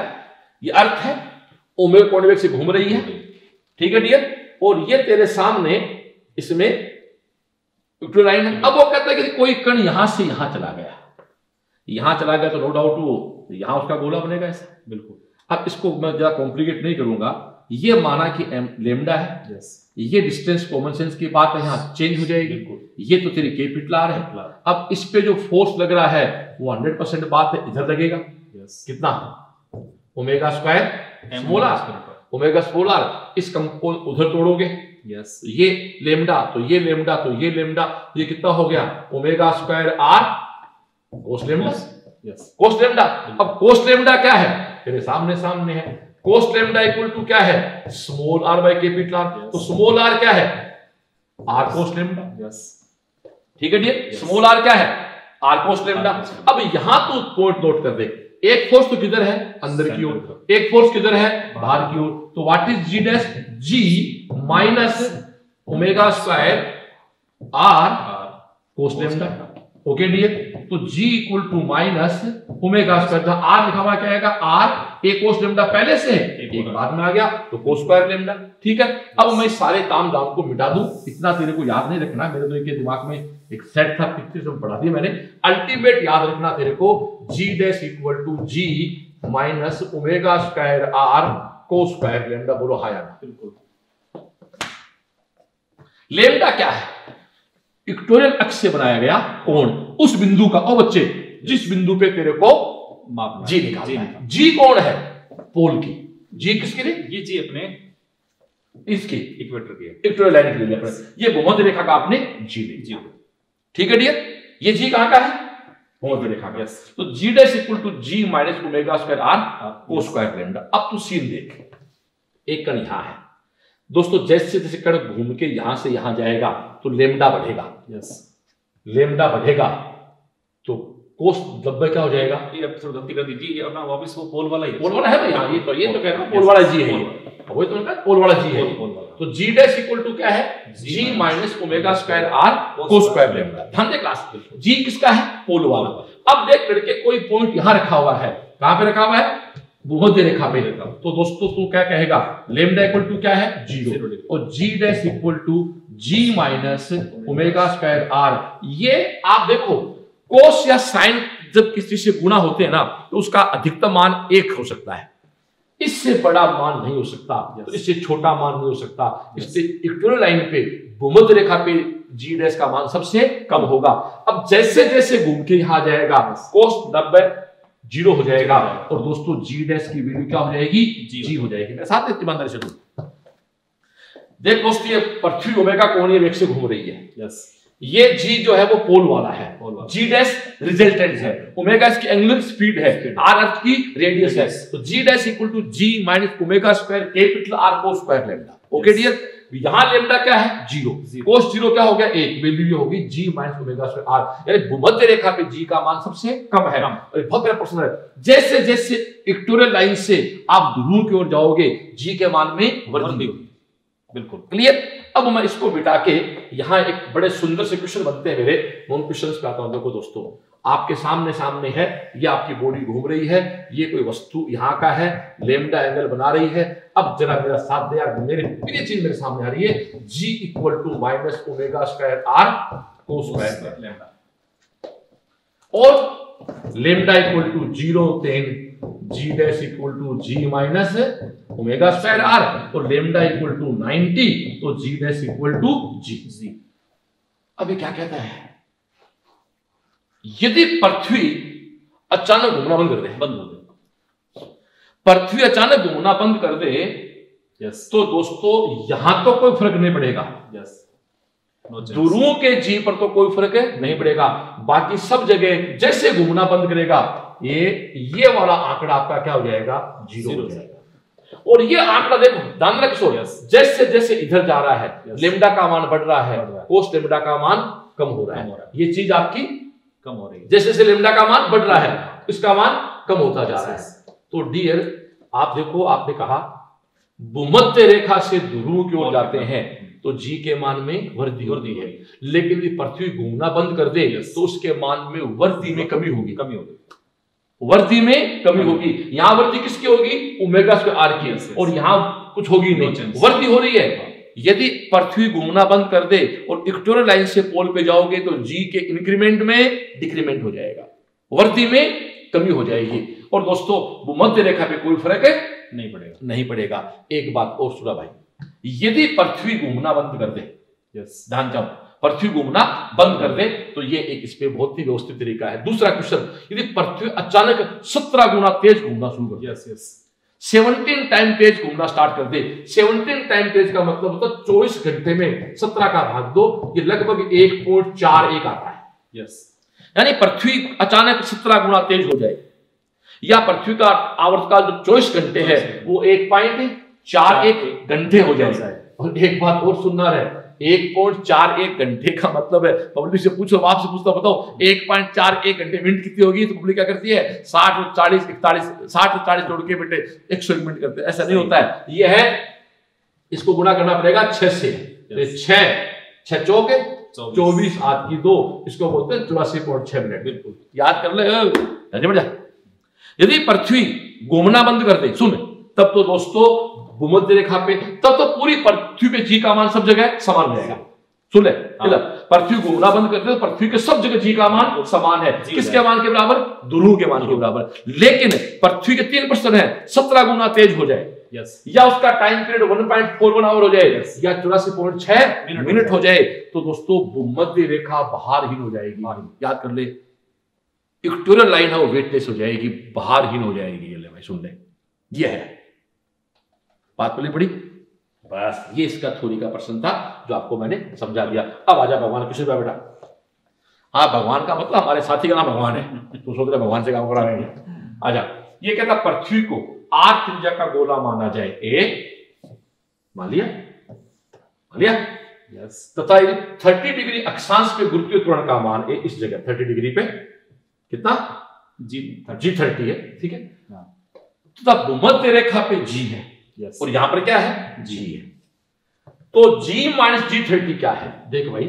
ये अर्थ है ओमेगा कोणीय वेग से घूम रही है। ठीक है डियर और ये तेरे सामने इसमें इक्वेटोरियल लाइन है। अब वो कहता है कि कोई कण यहाँ से यहाँ चला गया। यहाँ चला गया तो नो डाउट वो यहाँ उसका गोला बनेगा ऐसा। बिल्कुल। अब इसको मैं ज़्यादा कॉम्प्लिकेट नहीं करूँगा। ये माना कि लेमडा है। यस ये डिस्टेंस कॉमन सेंस की बात है यहाँ चेंज हो जाएगी। ये तो तेरी कैपिटल आर है। अब इस पे जो फोर्स लग रहा है वो हंड्रेड परसेंट बात है इधर लगेगा। यस कितना? Omega square smaller omega smaller इस कंपोज उधर तोड़ोगे। यस ये लेमडा तो ये लेमडा तो ये लेमडा ये कितना हो गया? Omega square R cos lambda yes cos lambda अब कोस लेमडा क्या है? तेरे सामने सामने है। कोस लेमडा इक्वल टू क्या है? Small R by capital R तो स्मॉल आर क्या है? आर कोस लेमडा यस ठीक है डियर Yes. स्मॉल आर क्या है? R cos lambda. अब यहाँ तो पॉइंट नोट कर दे। एक फोर्स तो किधर है? अंदर की ओर। एक फोर्स किधर है? बाहर की ओर। तो what is G dash G minus omega square R R cos lambda okay dear तो g equal to minus omega square था r लिखा हुआ क्या आएगा? R एक कोस लेमडा पहले से है एक एक बाद में आ गया तो कोस स्क्वायर लेमडा ठीक है? अब मैं सारे ताम दाम को मिटा दूँ इतना तेरे को याद नहीं रखना मेरे तो एक दिमाग में एक सेट था पिक्चर से पढ़ा दिया मैंने। अल्टीमेट याद रखना तेरे को G dash equal to G minus omega square R cos square lambda बोलो हाय बिल्कुल। लेमडा क्या है? इक्वेटोरियल अक्ष से बनाया गया कोण। उस बिंदु का ओ बच्चे जिस बिंदु पे तेरे को मापना जी निकालना है। निकाल जी कौन है पोल की। जी किसके लिए? ये जी अपने इसकी। इक्वेटर की। इक्वेटोरियल लाइन के लिए ये भूमध्य रेखा का आपने जी ले जी। ठीक है डियर ये जी कहाँ का है? भूमध्य रेखा का। तो G dash equal to G minus omega square R cos square अब तू सीन देख। एक कण यहाँ है। दोस्तों जैसे जैसे कण घूम के यहाँ से यहाँ जाएगा तो लेमडा बढ़ेगा। यस लेमडा बढ़ेगा तो कोस दब्बे क्या हो जाएगा। ये अब थोड़ी गलती कर दीजिए ये अपना वापस वो पोल वाला ही पोल वाला है भैया ये तो ये तो कह रहा हूँ पोल वाला जी है वही तो मैंने कहा पोल वाला जी है तो जी डैश इक्वल टू क्या है? G G minus omega square R cos square lambda ध्यान दे क्लास जी किसका है? पोल वाला। अब देख लड़के कोई पॉइंट यहाँ रखा हुआ है। कहाँ पे रखा हुआ है? भूमध्य रेखा पे रेखा। तो दोस्तों तू क्या कहेगा? लेमडा इक्वल टू क्या है? ज़ीरो। और G dash equal to G minus omega square R ये आप देखो कोस या साइन जब किसी से गुणा होते हैं ना तो उसका अधिकतम मान एक हो सकता है। इससे बड़ा मान नहीं हो सकता। Yes. तो इससे छोटा मान नहीं हो सकता। इससे इक्वेटोरियल लाइन पे भूमध्य रेखा पे जी डैश का मान सबसे कम होगा। अब जैसे जैसे घूम के यहाँ जाएगा Yes. कोस नब्बे ज़ीरो हो जाएगा। और दोस्तों जी डैश की वैल्यू क्या हो जाएगी? जी जी हो जाएगी। मेरे साथ में ईमानदारी से देख दोस्तों ये पृथ्वी ओमेगा कोणीय वेग से घूम रही है। यस ये जी जो है वो पोल वाला है। पोल वाला। जी डैश रिजल्टेंट है। ओमेगा इसकी एंगुलर स्पीड है। आर अर्थ की रेडियस है। तो G dash equal to G minus omega square capital R cos square lambda okay. Dear यहाँ लेमडा क्या है? ज़ीरो। कोस ज़ीरो क्या हो गया? एक. वैल्यू ये होगी G minus omega square R यानी भूमध्य रेखा पे जी का मान सबसे कम है। और बहुत बड़ा प्रश्न है। जैसे जैसे इक्वेटोरियल लाइन से आप दूर की ओर जाओगे जी के मान में वृद्धि वृद्धि होगी। बिल्कुल। क्लियर अब मैं इसको मिटा के यहाँ एक बड़े सुंदर से क्वेश्चन बनते हैं मेरे। मैं उन क्वेश्चन पे आता हूँ देखो दोस्तों। आपके सामने सामने है, ये आपकी बॉडी घूम रही है, ये कोई वस्तु यहाँ का है लेमडा एंगल बना रही है। अब जरा मेरा साथ दे यार, मेरे ये चीज़ मेरे सामने आ रही है। G equal to minus omega square R cos square lambda और lambda equal to zero then G dash equal to G minus omega square R और लेमडा इक्वल टू 90 तो G dash equal to G G ये क्या कहता है? यदि पृथ्वी अचानक घूमना बंद कर दे। बंद हो गए पृथ्वी अचानक घूमना बंद कर दे यस तो दोस्तों यहाँ तो कोई फ़र्क नहीं पड़ेगा। यस ध्रुवों के जी पर तो कोई फ़र्क नहीं पड़ेगा। बाकी सब जगह जैसे घूमना बंद करेगा ये ये वाला आंकड़ा आपका क्या हो जाएगा? ज़ीरो हो जाएगा। और ये आंकड़ा देखो ध्यान रख. जैसे जैसे इधर जा रहा है. लेमडा का मान बढ़ रहा है बढ़ रहा है। कोस लेमडा का मान कम हो रहा है। ये चीज़ आपकी कम हो रही है। जैसे जैसे लेमडा का मान बढ़ रहा है इसका मान कम होता जा रहा है। तो डियर आप देखो आपने कहा भूमध्य रेखा से ध्रुव की ओर जाते हैं तो जी के मान में वृद्धि होती है। लेकिन यदि पृथ्वी घूमना बंद कर दे. तो उसके मान में वृद्धि में कमी होगी। कमी हो गई वृद्धि में कमी होगी। यहाँ वृद्धि किसकी होगी? उमेगा स्क्वायर आर की. और यहाँ कुछ होगी नहीं. वृद्धि हो रही है। यदि पृथ्वी घूमना बंद कर दे और इक्वेटोरियल लाइन से पोल पे जाओगे तो जी के इंक्रीमेंट में डिक्रीमेंट हो जाएगा। वर्दी में कमी हो जाएगी। और दोस्तों भूमध्य रेखा पे कोई फ़र्क है? नहीं पड़ेगा। नहीं पड़ेगा। एक बात और सुना भाई यदि पृथ्वी घूमना बंद कर दे यस ध्यान जाओ पृथ्वी घूमना बंद कर दे तो ये एक इस पे बहुत ही व्यवस्थित तरीका है। दूसरा क्वेश्चन यदि पृथ्वी अचानक सत्रह गुना तेज घूमना शुरू कर यस यस सेवनटीन टाइम तेज घूमना स्टार्ट कर दे। सेवनटीन टाइम तेज का मतलब होता है चौबीस घंटे में सत्रह का भाग दो। ये लगभग एक पॉइंट चार एक आता है। यस यानी पृथ्वी अचानक सत्रह गुना तेज हो जाए। या पृथ्वी का आवर्तकाल जो चौबीस घंटे है वो एक पॉइंट चार एक घंटे हो जाए। और एक बात और सुनना रहे एक पॉइंट चार एक घंटे का मतलब है। पब्लिक से पूछो आपसे पूछता बताओ एक पॉइंट चार एक घंटे मिनट कितनी होगी? तो पब्लिक क्या करती है? साठ और चालीस इकतालीस साठ और चालीस जोड़ के बेटे एक सौ मिनट करते ऐसा नहीं होता है। ये है इसको गुणा करना पड़ेगा छह से। तो छह छह चौके चौबीस। चौबीस आठ की दो इसको बोलते हैं चौरासी पॉइंट छह मिनट बिल्कुल। याद कर ले। यदि पृथ्वी घूमना बंद कर दे सुन। तब तो दोस्तों भूमध्य रेखा पे तब तो पूरी पृथ्वी पे जी का मान सब जगह समान जाएगा सुन ले हाँ। पृथ्वी घूमना बंद कर दे तो पृथ्वी के सब जगह जी का मान समान है। किसके मान के बराबर? ध्रुव के मान के बराबर। लेकिन पृथ्वी के तीन परसेंट है सत्रह गुना तेज हो जाए। यस या उसका time period one point four one hour हो जाए Yes. या चौरासी पॉइंट छह मिनट हो जाए। तो दोस्तों भूमध्य रेखा बाहरहीन हो जाएगी। याद कर ले इक्वेटोरियल लाइन है वो वेटलेस हो जाएगी बाहरहीन हो जाएगी। ये ले भाई सुन ले। ये है। बात बोली बड़ी। बस ये इसका थोड़ी का प्रश्न था जो आपको मैंने समझा दिया। अब आजा भगवान कृष्ण भाई बेटा। हाँ भगवान का मतलब हमारे साथी का नाम भगवान है। तो सोच रहे भगवान से काम करा रहे हैं। आजा ये कहता पृथ्वी को आर त्रिज्या का गोला माना जाए। ए मान लिया? मान लिया? यस तथा थर्टी डिग्री अक्षांश पे गुरुत्वीय त्वरण का मान ए इस जगह थर्टी डिग्री पे। कितना? जी जी थर्टी है ठीक है? हाँ। तथा भूमध्य रेखा पे जी है। यस और यहाँ पर क्या है? जी है तो जी माइनस जी थर्टी क्या है? देख भाई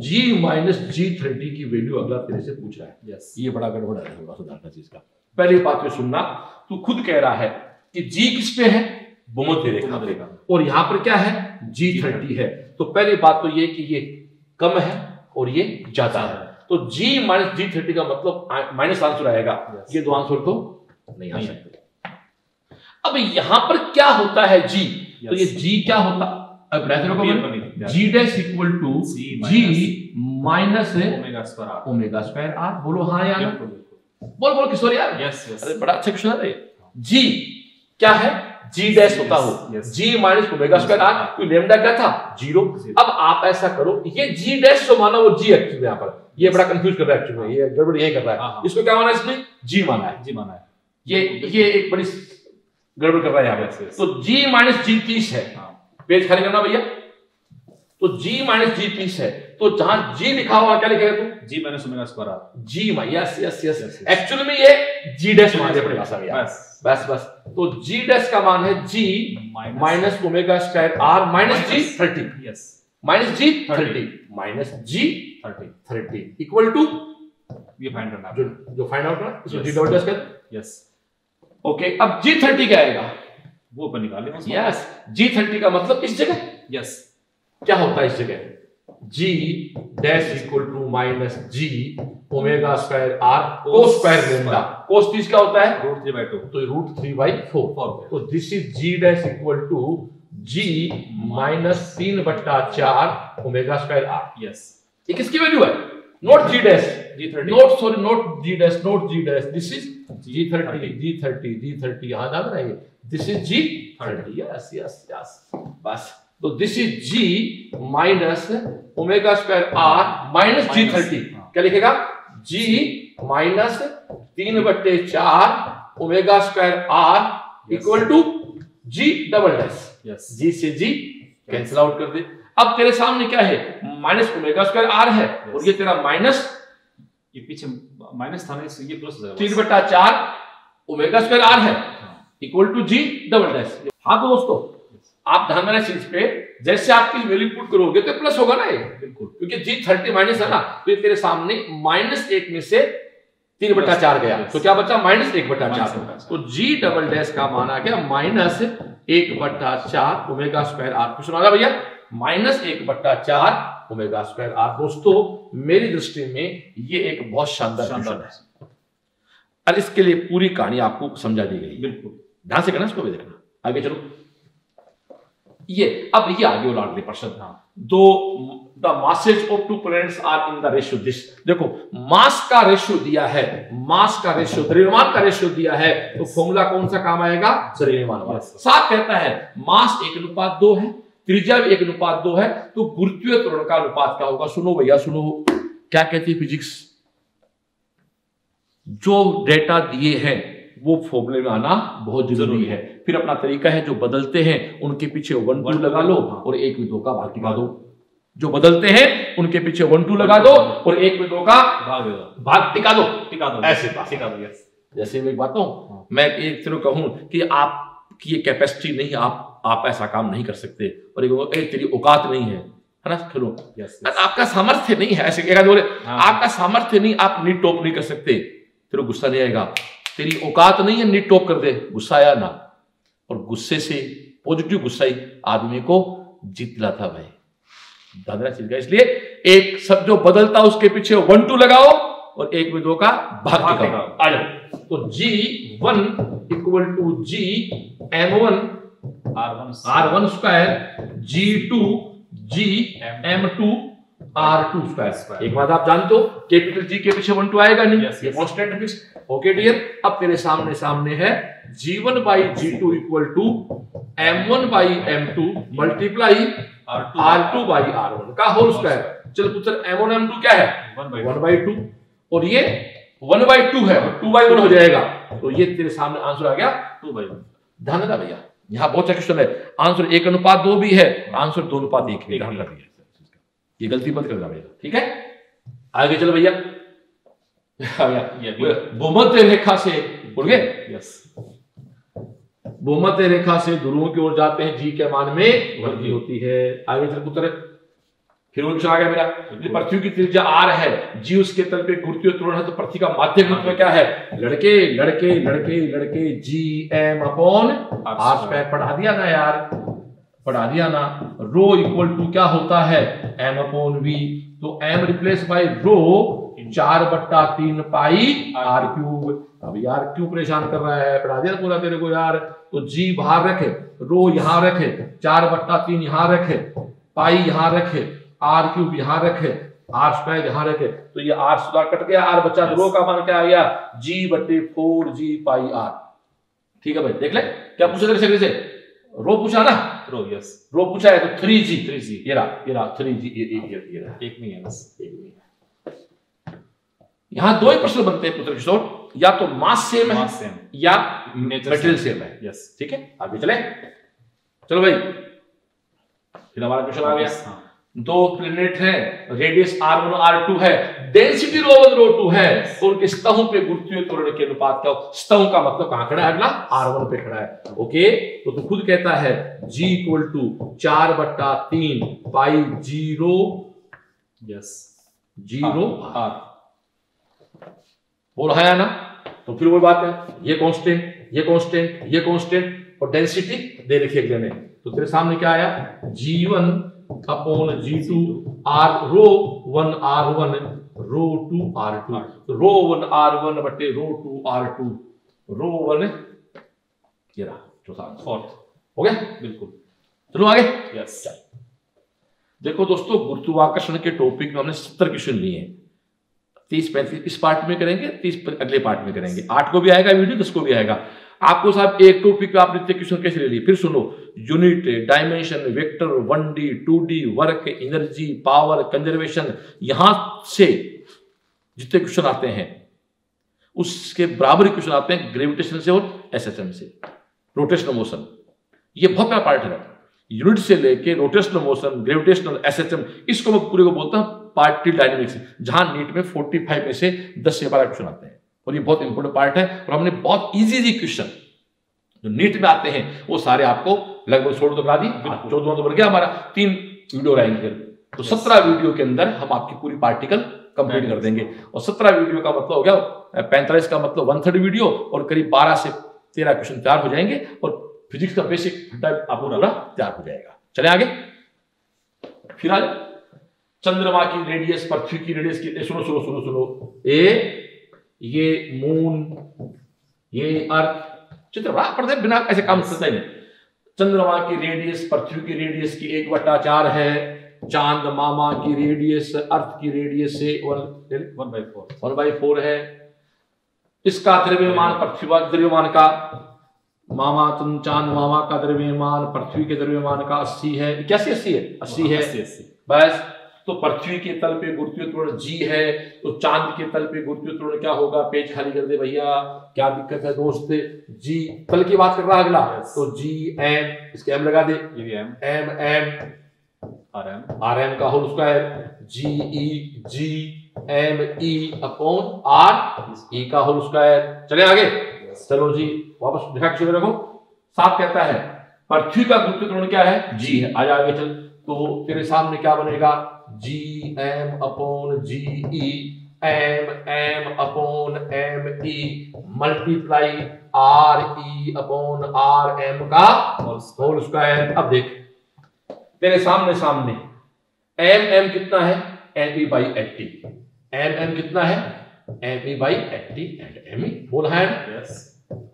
जी माइनस जी थर्टी की वैल्यू अगला तेरे से पूछ रहा है। यस ये बड़ा गड़बड़ है थोड़ा सुधारना चीज़ का पहली बात में सुनना तू खुद कह रहा है कि जी किस पे है? भूमध्य रेखा पे। और यहाँ पर क्या है? जी थर्टी है। तो पहली बात तो ये कि ये कम है और ये ज़्यादा है। तो जी माइनस जी थर्टी का मतलब माइनस आंसर आएगा। Yes. ये दो आंसर तो नहीं आ सकते। अब यहाँ पर क्या होता है जी तो ये जी क्या होता। G dash equal to G minus omega square R बोलो हाँ यार बोल बोल किशोर यार यस यस अरे बड़ा अच्छा क्वेश्चन है जी क्या है? जी डैश होता हो। G minus omega square R कोई लेमडा क्या था? ज़ीरो अब आप ऐसा करो ये जी डैश जो माना वो जी एक्चुअली यहाँ पर। ये बड़ा कंफ्यूज कर रहा है एक्चुअली ये गड़बड़ ये कर रहा हाँ, है हाँ। इसको क्या माना इसने? जी माना है। जी माना है। ये ये एक बड़ी गड़बड़ कर रहा है यहाँ पर तो जी माइनस जी तीस है। हाँ। पेज खाली करना भैया। तो जी माइनस जी तीस है। तो जहाँ जी लिखा हुआ क्या लिखेगा तू? G minus omega square R G yes yes yes. Actually में ये जी डैश मान लिया अपनी भाषा में बस बस बस. तो जी डैश का मान है G minus omega square R minus G thirty yes minus G thirty minus G thirty thirty equal to ये फाइंड करना जो फाइंड आउट ना जी डबल डैश कर यस ओके अब जी थर्टी क्या आएगा वो अपन निकाले यस जी थर्टी का मतलब इस जगह? यस क्या होता है इस जगह? G dash equal to minus G omega square R cos square lambda cos तीस क्या होता है? रूट थ्री बाई टू तो root three by four four तो this is G dash equal to G minus तीन बट्टा चार ओमेगा स्क्वायर आर यस ये किसकी वैल्यू है? Note G dash G thirty note sorry note G dash note G dash this is G thirty G thirty G thirty यहाँ रहा है this is G thirty yes yes yes बस तो this is G minus omega square R minus G thirty. क्या लिखेगा? जी माइनस तीन बट्टे चार omega square R equal to G double dash G से जी कैंसिल आउट कर दे. अब तेरे सामने क्या है? माइनस ओमेगा स्क्वायर आर है. और ये तेरा माइनस ये पीछे माइनस था ना ये प्लस हो तीन। बट्टा चार ओमेगा स्क्वायर आर है। हाँ, equal to G double dash. हाँ तो दोस्तों आप ध्यान देना चीज़ पे जैसे आप किस वैल्यू पुट करोगे तो प्लस होगा ना ये। बिल्कुल। क्योंकि जी थर्टी माइनस है ना तो ये तेरे सामने माइनस एक में से तीन बट्टा चार गया. तो क्या बचा? माइनस एक बट्टा चार। तो जी डबल डैश का माना गया माइनस एक बट्टा चार ओमेगा स्क्वायर आर। क्वेश्चन आ गया भैया? माइनस एक बट्टा चार ओमेगा स्क्वायर आर। दोस्तों मेरी दृष्टि में ये एक बहुत शानदार है। और इसके लिए पूरी कहानी आपको समझा दी गई बिल्कुल। ध्यान से करना इसको भी देखना। आगे चलो। ये अब ये आगे अगले प्रश्न हाँ दो the masses of two planets are in the ratio this देखो मास का रेशियो दिया है मास का रेशियो द्रव्यमान का रेशियो दिया है तो फॉर्मूला कौन सा काम आएगा? द्रव्यमान वाला. साफ़ कहता है मास एक अनुपात दो है त्रिज्या एक अनुपात दो है तो गुरुत्वीय त्वरण का अनुपात क्या होगा? सुनो भैया सुनो। क्या कहती है फिजिक्स? जो डेटा दिए हैं वो फॉर्मूले में आना बहुत ज़रूरी है। फिर अपना तरीका है जो बदलते हैं उनके पीछे वन टू लगा लो हाँ। और एक में दो का भाग टिका दो। जो बदलते हैं उनके पीछे वन टू लगा दो और एक में दो का भाग भाग टिका दो। टिका दो। ऐसे टिका दो यस जैसे मैं एक बात कहूँ हाँ। मैं एक तरह कहूँ कि आपकी ये कैपेसिटी नहीं आप आप ऐसा काम नहीं कर सकते। और एक ए, तेरी औकात नहीं है। है ना? खेलो यस आपका सामर्थ्य नहीं है ऐसे एक बोले। हाँ। आपका सामर्थ्य नहीं आप नीट टॉप नहीं कर सकते। तेरे गुस्सा नहीं आएगा। तेरी औकात नहीं है नीट टॉप कर दे। गुस्सा आया ना। और गुस्से से पॉजिटिव गुस्सा ही आदमी को जीत लाता भाई। दादरा चीज़ का इसलिए एक सब जो बदलता उसके पीछे वन टू लगाओ और एक में दो का भाग। आ जाओ। तो G one equal to G M one R one R one square G two G M two R two square एक बात आप जानते हो कैपिटल जी के पीछे वन टू आएगा नहीं? Yes, ये. Constant fix? ओके डियर अब तेरे सामने सामने है G one by G two equal to M one by M two multiply R two by R one का होल स्क्वायर चल पुत्र एम वन एम टू क्या है? वन बाई टू और ये वन बाई टू है टू बाई वन हो जाएगा। तो ये तेरे सामने आंसर आ गया। टू बाई वन देना भैया। यहाँ बहुत सारे क्वेश्चन है। आंसर एक अनुपात दो भी है। आंसर दो अनुपात एक भी ध्यान रखिए। ये गलती मत करना भैया। ठीक है? आगे चलो भैया। ये भूमध्य रेखा से बोल गए यस। भूमध्य रेखा से ध्रुवों की ओर जाते हैं। जी के मान में वृद्धि होती है। आगे चल पुत्र फिर वो आ गया मेरा यदि पृथ्वी की त्रिज्या आर है जी उसके तल पे गुरुत्वीय त्वरण है तो पृथ्वी का माध्यम गुरुत्व क्या है? लड़के लड़के लड़के लड़के G M upon R square पढ़ा दिया ना यार पढ़ा दिया ना रो इक्वल टू क्या होता है? एम अपॉन वी तो एम रिप्लेस बाय रो चार बट्टा तीन पाई आर क्यूब अब यार क्यों परेशान कर रहा है? पढ़ा दिया पूरा तेरे को यार तो जी बाहर रखे रो यहाँ रखे चार बट्टा तीन यहाँ रखे पाई यहाँ रखे आर क्यूब यहाँ रखे आर स्क्वायर यहाँ रखे तो ये आर सुधार कट गया आर बच्चा Yes. रो का मान क्या आ गया? जी बट्टे फोर जी पाई आर। ठीक है भाई देख ले क्या पूछा तेरे से? रो पूछा ना? रो यस रो पूछा है तो थ्री जी थ्री जी ये रहा ये रहा थ्री जी ये ये ये ये रहा। एक नहीं है बस। एक मिनट। यहाँ दो ही प्रश्न बनते हैं पुत्र किशोर। या तो मास सेम है सेम या मेटेरियल सेम है। यस ठीक है आगे चले। चलो भाई फिर हमारा क्वेश्चन आ गया। हाँ। दो प्लेनेट है radius R one R two है density rho one rho two है तो उनके स्तहों पे गुरुत्वीय त्वरण के अनुपात क्या हो? स्तहों का मतलब कहाँ खड़ा है अगला? आर वन पे खड़ा है। ओके तो तू खुद कहता है जी इक्वल टू चार बट्टा तीन pi zero yes zero R हो रहा है ना? तो फिर वो बात है ये कांस्टेंट ये कांस्टेंट ये कांस्टेंट और डेंसिटी दे रखी है अगले ने तो तेरे सामने क्या आया? G one upon G two R rho one R one rho two R two rho one R one बटे rho two R two rho one ये रहा चौथा फोर्थ हो गया? बिल्कुल। चलो आगे। यस देखो दोस्तों गुरुत्वाकर्षण के टॉपिक में हमने सत्तर क्वेश्चन लिए हैं। तीस पैंतीस इस पार्ट में करेंगे तीस अगले पार्ट में करेंगे। आठ को भी आएगा वीडियो दस को भी आएगा। आपको साहब एक टॉपिक पे आप नित्य क्वेश्चन कैसे ले लिए? फिर सुनो। Unit dimension vector one D two D work energy power conservation यहाँ से जितने क्वेश्चन आते हैं, उसके बराबर क्वेश्चन आते हैं ग्रेविटेशन से और एसएसएम से रोटेशनल मोशन ये बहुत बड़ा पार्ट है। यूनिट से लेके रोटेशनल मोशन ग्रेविटेशनल एसएचएम इसको मैं पूरे को बोलता हूँ पार्टी डायनेमिक्स जहाँ नीट में 45 में से 10 से 12 क्वेश्चन आते हैं। और ये बहुत इंपॉर्टेंट पार्ट है। और हमने बहुत इजी इजी क्वेश्चन जो नीट में आते हैं, वो सारे आपको लगभग सोलह तो करा दी चौदह तो बन गया हमारा। तीन वीडियो रहेंगे फिर। तो सत्रह वीडियो के अंदर हम आपकी पूरी पार्टिकल कंप्लीट कर देंगे। और सत्रह वीडियो का मतलब हो गया पैंतालीस का मतलब वन थर्ड वीडियो और करीब बारह से तेरह क्वेश्चन तैयार हो जाएँगे और फिजिक्स का बेसिक आपको पूरा तैयार हो जाएगा। चले आगे। फिर आ जाओ चंद्रमा की रेडियस पृथ्वी की रेडियस की सुनो सुनो सुनो सुनो। ए ये मून ये अर्थ चित्र बड़ा पढ़ते बिना ऐसे काम करता ही नहीं। चंद्रमा की रेडियस पृथ्वी की रेडियस की एक बट्टा चार है चाँद मामा की रेडियस अर्थ की रेडियस से one one by four one by four है। इसका द्रव्यमान पृथ्वी द्रव्यमान का मामा तुम चाँद मामा का द्रव्यमान पृथ्वी के द्रव्यमान का अस्सी है। कैसे अस्सी है? अस्सी है। बस। तो पृथ्वी के तल पे गुरुत्वीय जी है तो चाँद के तल पे गुरुत्वीय क्या होगा? पेज खाली कर दे भैया। क्या दिक्कत है दोस्त? जी तल की बात कर रहा अगला। Yes. तो जी एम इसके एम लगा दे। M M M R M R M का whole square G E G M E upon R E का होल स्क्वायर चले आगे। Yes. चलो जी वापस दिखा के रखो। साफ़ कहता है पृथ्वी का गुरुत्व क्या है? जी है। आज आगे चल। तो तेरे सामने क्या बनेगा? G M upon G E M M upon M E multiply R E upon R M का होल स्क्वायर अब देख। तेरे सामने सामने। एम एम कितना है? M E by eighty M M कितना है? M E by eighty and M E full hand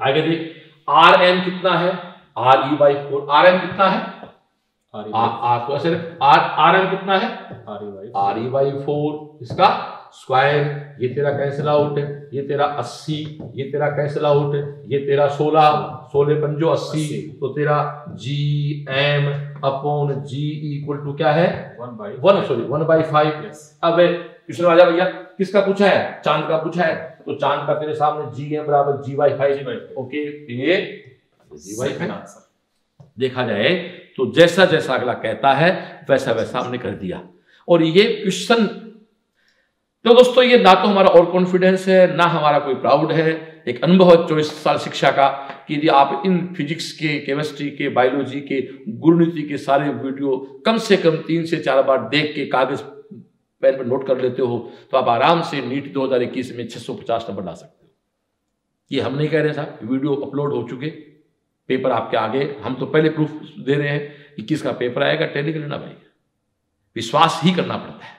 आगे देख। आर एम कितना है? R E by four R M कितना है? आर तो आर आर एम कितना है? R E by four. इसका स्क्वायर ये तेरा कैंसिल आउट है ये तेरा अस्सी ये तेरा कैंसिल आउट है ये तेरा सोलह सोलह पंजो अस्सी। तो तेरा G M upon G equal to क्या है? One sorry one by five अब क्वेश्चन आ जा भैया किसका पूछा है? चाँद का पूछा है। तो चाँद का तेरे सामने जी एम बराबर जी जी फाइव ओके ये जी बाई फाइव आंसर देखा जाए तो जैसा जैसा अगला कहता है, वैसा वैसा हमने कर दिया। और ये क्वेश्चन तो दोस्तों ये ना तो हमारा और कॉन्फिडेंस है, ना हमारा कोई प्राउड है। एक अनुभव है चौबीस साल शिक्षा का कि यदि आप इन फिजिक्स के केमिस्ट्री के बायोलॉजी के, गुरुनीति के सारे वीडियो कम से कम तीन से चार बार देख के कागज़ पेन पर नोट कर लेते हो तो आप आराम से नीट 2021 में 650 नंबर ला सकते हो। ये हम नहीं कह रहे साहब, वीडियो अपलोड हो चुके। पेपर आपके आगे, हम तो पहले प्रूफ दे रहे हैं कि किसका पेपर आएगा टेली कर लेना भाई। विश्वास ही करना पड़ता है।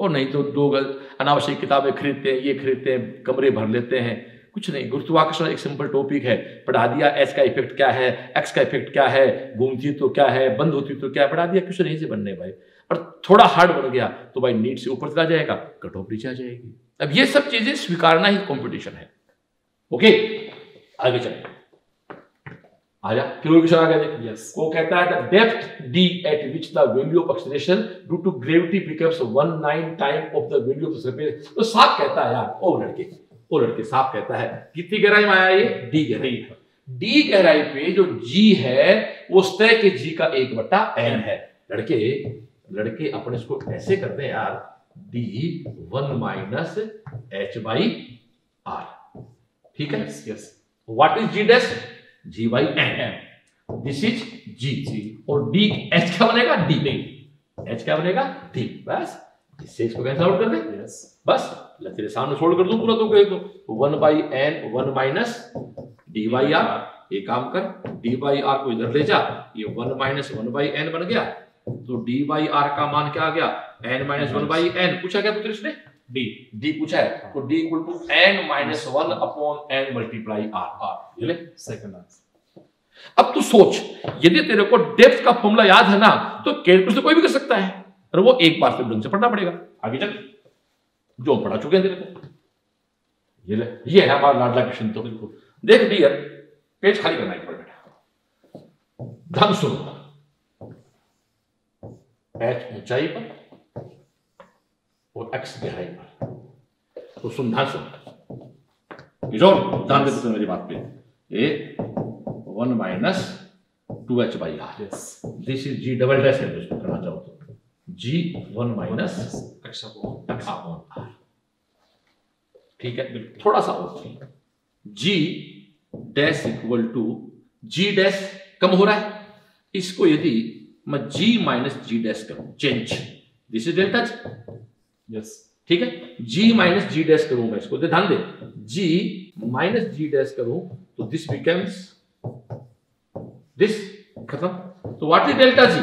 और नहीं तो दो गल अनावश्यक किताबें खरीदते हैं, ये खरीदते हैं, कमरे भर लेते हैं। कुछ नहीं, गुरुत्वाकर्षण एक सिंपल टॉपिक है। पढ़ा दिया एच का इफ़ेक्ट क्या है एक्स का इफ़ेक्ट क्या है, घूमती तो क्या है, बंद होती तो क्या है, पढ़ा दिया, कुछ नहीं से बनने भाई। और थोड़ा हार्ड बन गया तो भाई नीट से ऊपर चला जाएगा कट ऑफ़ नीचे आ जाएगी। अब ये सब चीज़ें स्वीकारना ही कॉम्पिटिशन है। ओके आगे चले। आजा फिर क्वेश्चन आ गया देख? यस वो कहता है the depth at which the value of acceleration due to gravity becomes one nine time of the value of the तो साफ़ कहता है यार ओ लड़के ओ लड़के साफ़ कहता है। कितनी गहराई में आया ये? D गहराई d. गहराई पे जो जी है वो सतह के जी का एक बट्टा n है। लड़के लड़के अपने इसको ऐसे करते हैं यार। D one minus H by R ठीक है? Yes what is G dash G by N this is G G और डी एच क्या बनेगा? डी एच क्या बनेगा? डी बस इससे इसको कैंसिल आउट कर दे? यस बस तेरे सामने छोड़ कर दूँ पूरा तो कहे तो one by N one minus D by R ये काम कर। डी बाई आर को इधर ले जा ये one minus one by N बन गया। तो डी बाई आर का मान क्या आ गया? N minus one by N पूछा क्या पुत्र इसने? डी डी पूछा है? तो D equal to N minus one upon N multiply R R second answer अब तू सोच यदि तेरे को डेप्थ का फॉर्मूला याद है ना तो कैलकुलस तो कोई भी कर सकता है। और वो एक बार से ढंग से पढ़ना पड़ेगा। आगे चल। जो पढ़ा चुके हैं तेरे को। ये ले ये है हमारा लाडला क्वेश्चन तो बिल्कुल। देख डियर पेज खाली करना एक बार बेटा। ढंग सुनो। एच ऊंचाई पर और एक्स गहराई पर। तो सुन ध्यान सुन किशोर ध्यान दे तो मेरी बात पे। A one minus two H by R this is G double dash है दोस्तों करना चाहो तो। G one minus X upon R ठीक है? थोड़ा सा और G dash equal to G dash कम हो रहा है। इसको यदि मैं जी माइनस जी डैश करूँ change this is delta yes ठीक है? जी माइनस जी डैश करूँगा इसको। ध्यान दे। जी माइनस जी डैश करूँ तो दिस बिकम्स दिस खत्म। तो what is delta G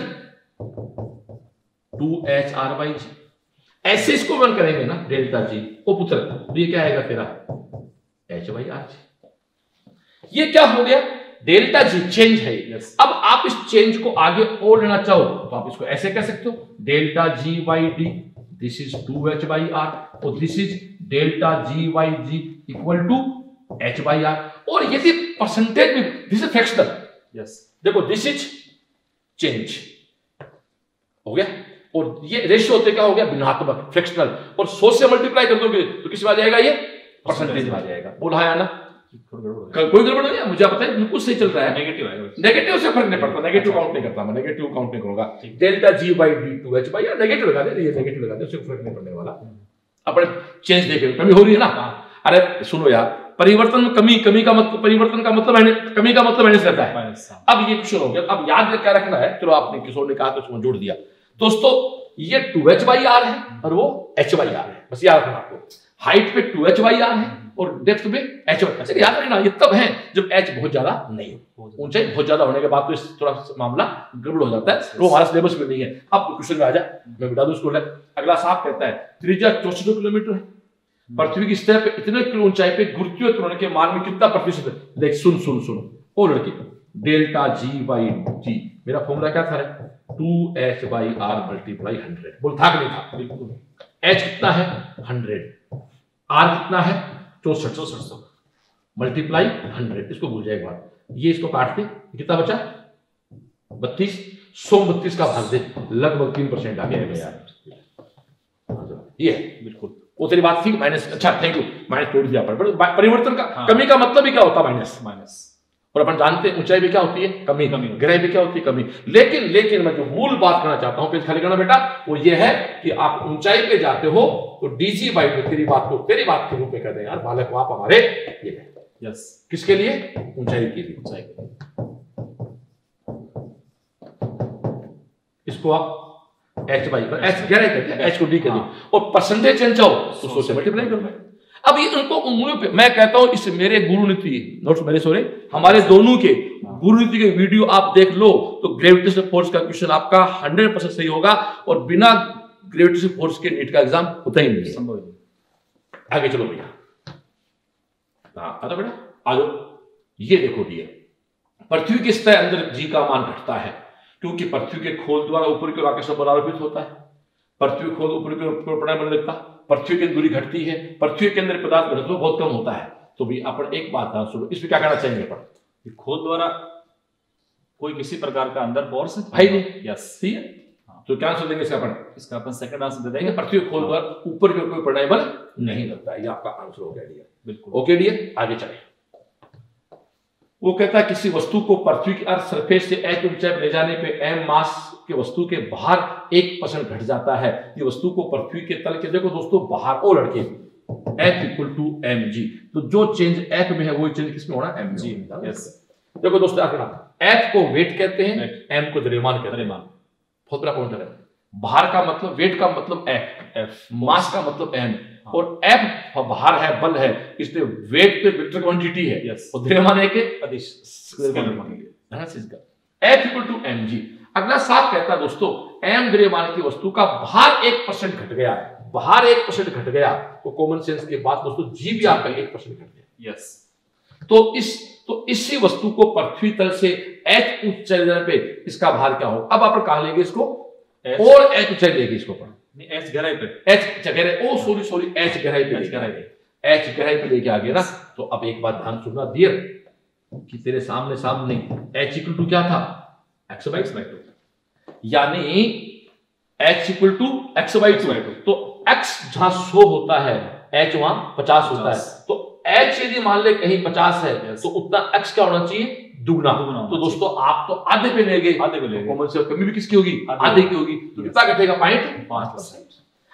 two H R by G ऐसे इसको वन करेंगे ना डेल्टा जी ओ पुत्र तो ये क्या आएगा तेरा? एच बाई आर जी ये क्या हो गया? डेल्टा जी चेंज है। Yes. अब आप इस चेंज को आगे और लेना चाहो तो आप इसको ऐसे कह सकते हो। Delta G by D this is two H by R और this is delta G by G equal to H by R और यदि परसेंटेज में दिस इज़ फ्रैक्शनल यस देखो दिस इज़ चेंज हो गया? और ये रेशियो होते क्या हो गया? भिन्नात्मक फ्रैक्शनल और सौ से मल्टीप्लाई कर दोगे तो किसमें आ जाएगा ये? परसेंटेज में आ जाएगा। बोला है ना? कोई गड़बड़ नहीं है मुझे आप बताइए बिल्कुल सही चल रहा है। नेगेटिव आएगा नेगेटिव से फ़र्क नहीं पड़ता नेगेटिव काउंट नहीं करता मैं नेगेटिव काउंट नहीं करूँगा। Delta G by D two H by negative लगा दे ये नेगेटिव लगा दे उससे फ़र्क नहीं पड़ने वाला। अपने चेंज देखे कमी हो रही है ना? अरे सुनो यार परिवर्तन में कमी कमी का मतलब परिवर्तन का मतलब कमी का मतलब माइनस रहता है। अब ये क्वेश्चन हो गया अब याद क्या रखना है? चलो आपने किशोर ने कहा तो उसमें जोड़ दिया। दोस्तों ये टू एच बाई आर है और वो एच बाई आर है। बस याद रखना आपको। हाइट पे टू एच बाई आर है। और डेप्थ पे एच बाई याद रखना ये तब है जब एच बहुत ज़्यादा नहीं हो। ऊंचाई बहुत ज़्यादा होने के बाद तो इस थोड़ा मामला गड़बड़ हो जाता है। वो हमारा सिलेबस में नहीं है। अब क्वेश्चन में आ जाए। मैं बता दूँ इसको अगला साफ़ कहता है त्रिज्या चौसठ किलोमीटर है। पृथ्वी की सतह पे इतने किलो ऊंचाई पे गुरुत्वीय त्वरण के मान में कितना प्रतिशत है? देख सुन सुन सुन। ओ लड़की डेल्टा जी बाई जी मेरा फॉर्मूला क्या था two H by R multiply hundred बोल था कि नहीं था? बिल्कुल। एच कितना है? हंड्रेड आर कितना है? चौसठ चौसठ सौ। मल्टीप्लाई हंड्रेड इसको भूल जाए एक बार। ये इसको काट दे कितना बचा? बत्तीस। सौ बत्तीस का भाग दे लगभग तीन परसेंट आ गया यार ये बिल्कुल। वो तेरी बात थी माइनस अच्छा थैंक यू माइनस तोड़ दिया पर। पर परिवर्तन का हाँ। कमी का मतलब ही क्या होता? है माइनस माइनस और अपन जानते हैं ऊंचाई भी क्या होती है? कमी। कमी। गहराई भी क्या होती है? कमी। लेकिन लेकिन मैं जो मूल बात करना चाहता हूँ पेज खाली करना बेटा वो ये है कि आप ऊंचाई पे जाते हो तो डीजी बाई में तेरी बात को तेरी बात के रूप में कहते हैं यार बालक आप हमारे ये है। यस किसके लिए? ऊंचाई के लिए। ऊंचाई इसको आप एच बाई पर एच गहराई कहते हैं एच को डी कहते हैं हाँ। और परसेंटेज चेंज चाहो तो सौ से मल्टीप्लाई करो। अब ये उनको उंगलियों पे मैं कहता हूँ इस मेरे गुरु नीति नोट्स मेरे सॉरी हमारे दोनों के गुरु नीति के वीडियो आप देख लो तो ग्रेविटेशन फोर्स का क्वेश्चन आपका हंड्रेड परसेंट सही होगा और बिना ग्रेविटेशन फोर्स के नीट का एग्ज़ाम होता ही नहीं संभव आगे चलो भैया। हाँ आता बेटा? आ जाओ ये देखो डियर पृथ्वी के सतह अंदर जी का मान घटता है? क्योंकि पृथ्वी के खोल द्वारा ऊपर की ओर आकर्षण बल आरोपित होता है। पृथ्वी खोल ऊपर की ओर प्रणाम बनने लगता पृथ्वी की दूरी घटती है पृथ्वी के अंदर पदार्थ घनत्व बहुत कम होता है। तो भी अपन एक बात ध्यान सुनो इसमें क्या कहना चाहेंगे अपन? खोज खोद द्वारा कोई किसी प्रकार का अंदर फोर्स भाई नहीं। यस सी तो क्या आंसर देंगे इसका अपन? इसका अपन सेकंड आंसर दे देंगे। पृथ्वी खोल द्वारा ऊपर की ओर कोई प्रणाम बल नहीं लगता है। ये आपका आंसर हो गया डियर बिल्कुल। ओके डियर आगे चले वो कहता है किसी वस्तु को पृथ्वी की अर्थ सरफेस से एच ऊंचाई पर ले जाने पे एम मास के वस्तु के बाहर एक परसेंट घट जाता है। ये वस्तु को पृथ्वी के तल के देखो दोस्तों बाहर ओ लड़के F equal to M G तो जो चेंज एफ़ में है वही चेंज किसमें होना एम जी देखो दोस्तों आगे एफ़ को वेट कहते हैं एम को द्रव्यमान कहते हैं। बहुत बड़ा पॉइंटर है। बाहर का मतलब वेट का मतलब एफ़ एफ़ मास का मतलब एम और एफ़ बाहर है बल है इसलिए वेट पे वेक्टर क्वांटिटी है। और द्रव्यमान है कि अदिश F equal to M G अगला साफ़ कहता है दोस्तों एम द्रव्यमान की वस्तु का बाहर एक परसेंट घट गया। बाहर एक परसेंट घट गया। तो कॉमन सेंस के बाद दोस्तों जी भी आपका एक परसेंट घट गया। यस तो इस तो इसी वस्तु को पृथ्वी तल से एच ऊंचाई पे इसका भार क्या हो अब आप कहा लेंगे इसको? और एच ऊंचाई लेंगे इसको पर नहीं एच गहराई पे। एच गहराई ओ सॉरी सॉरी एच गहराई पे एच गहराई आगे। एच गहराई पे लेके आ गया ना तो अब एक बात ध्यान सुनना डियर कि तेरे सामने सामने एच इक्वल टू क्या था? एक्स बाई टू यानी H equal to X by two तो एक्स जहाँ सो होता है एच वहाँ पचास होता है। तो एच यदि मान ले कहीं पचास है Yes। तो उतना एक्स क्या होना चाहिए? दुगना। दुगना तो दोस्तों आप तो आधे पे ले गए आधे पे कॉमन सेंस कमी भी किसकी होगी? आधे की होगी। तो कितना घटेगा पॉइंट पाँच परसेंट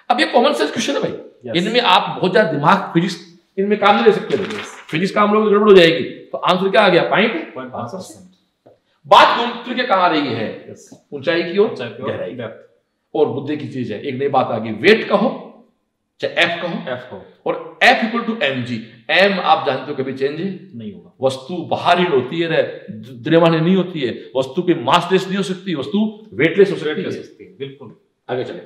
अब ये कॉमन सेंस क्वेश्चन है भाई। इनमें आप बहुत ज़्यादा दिमाग फिजिक्स इनमें काम नहीं ले सकते। फिजिक्स काम लोग गड़बड़ हो जाएगी। तो आंसर क्या आ गया? पॉइंट पॉइंट पाँच परसेंट बात गुरुत्व के कहा रही है? ऊंचाई की ओर गहराई। और मुद्दे की चीज़ है। एक नई बात आ गई वेट का हो चाहे एफ़ का हो एफ़ को और F equal to M G M आप जानते हो कभी चेंज नहीं होगा। वस्तु बाहरी होती है द्रव्यमान नहीं होती है। वस्तु की मासलेस नहीं हो सकती वस्तु वेटलेस हो सकती है। बिल्कुल। आगे चले।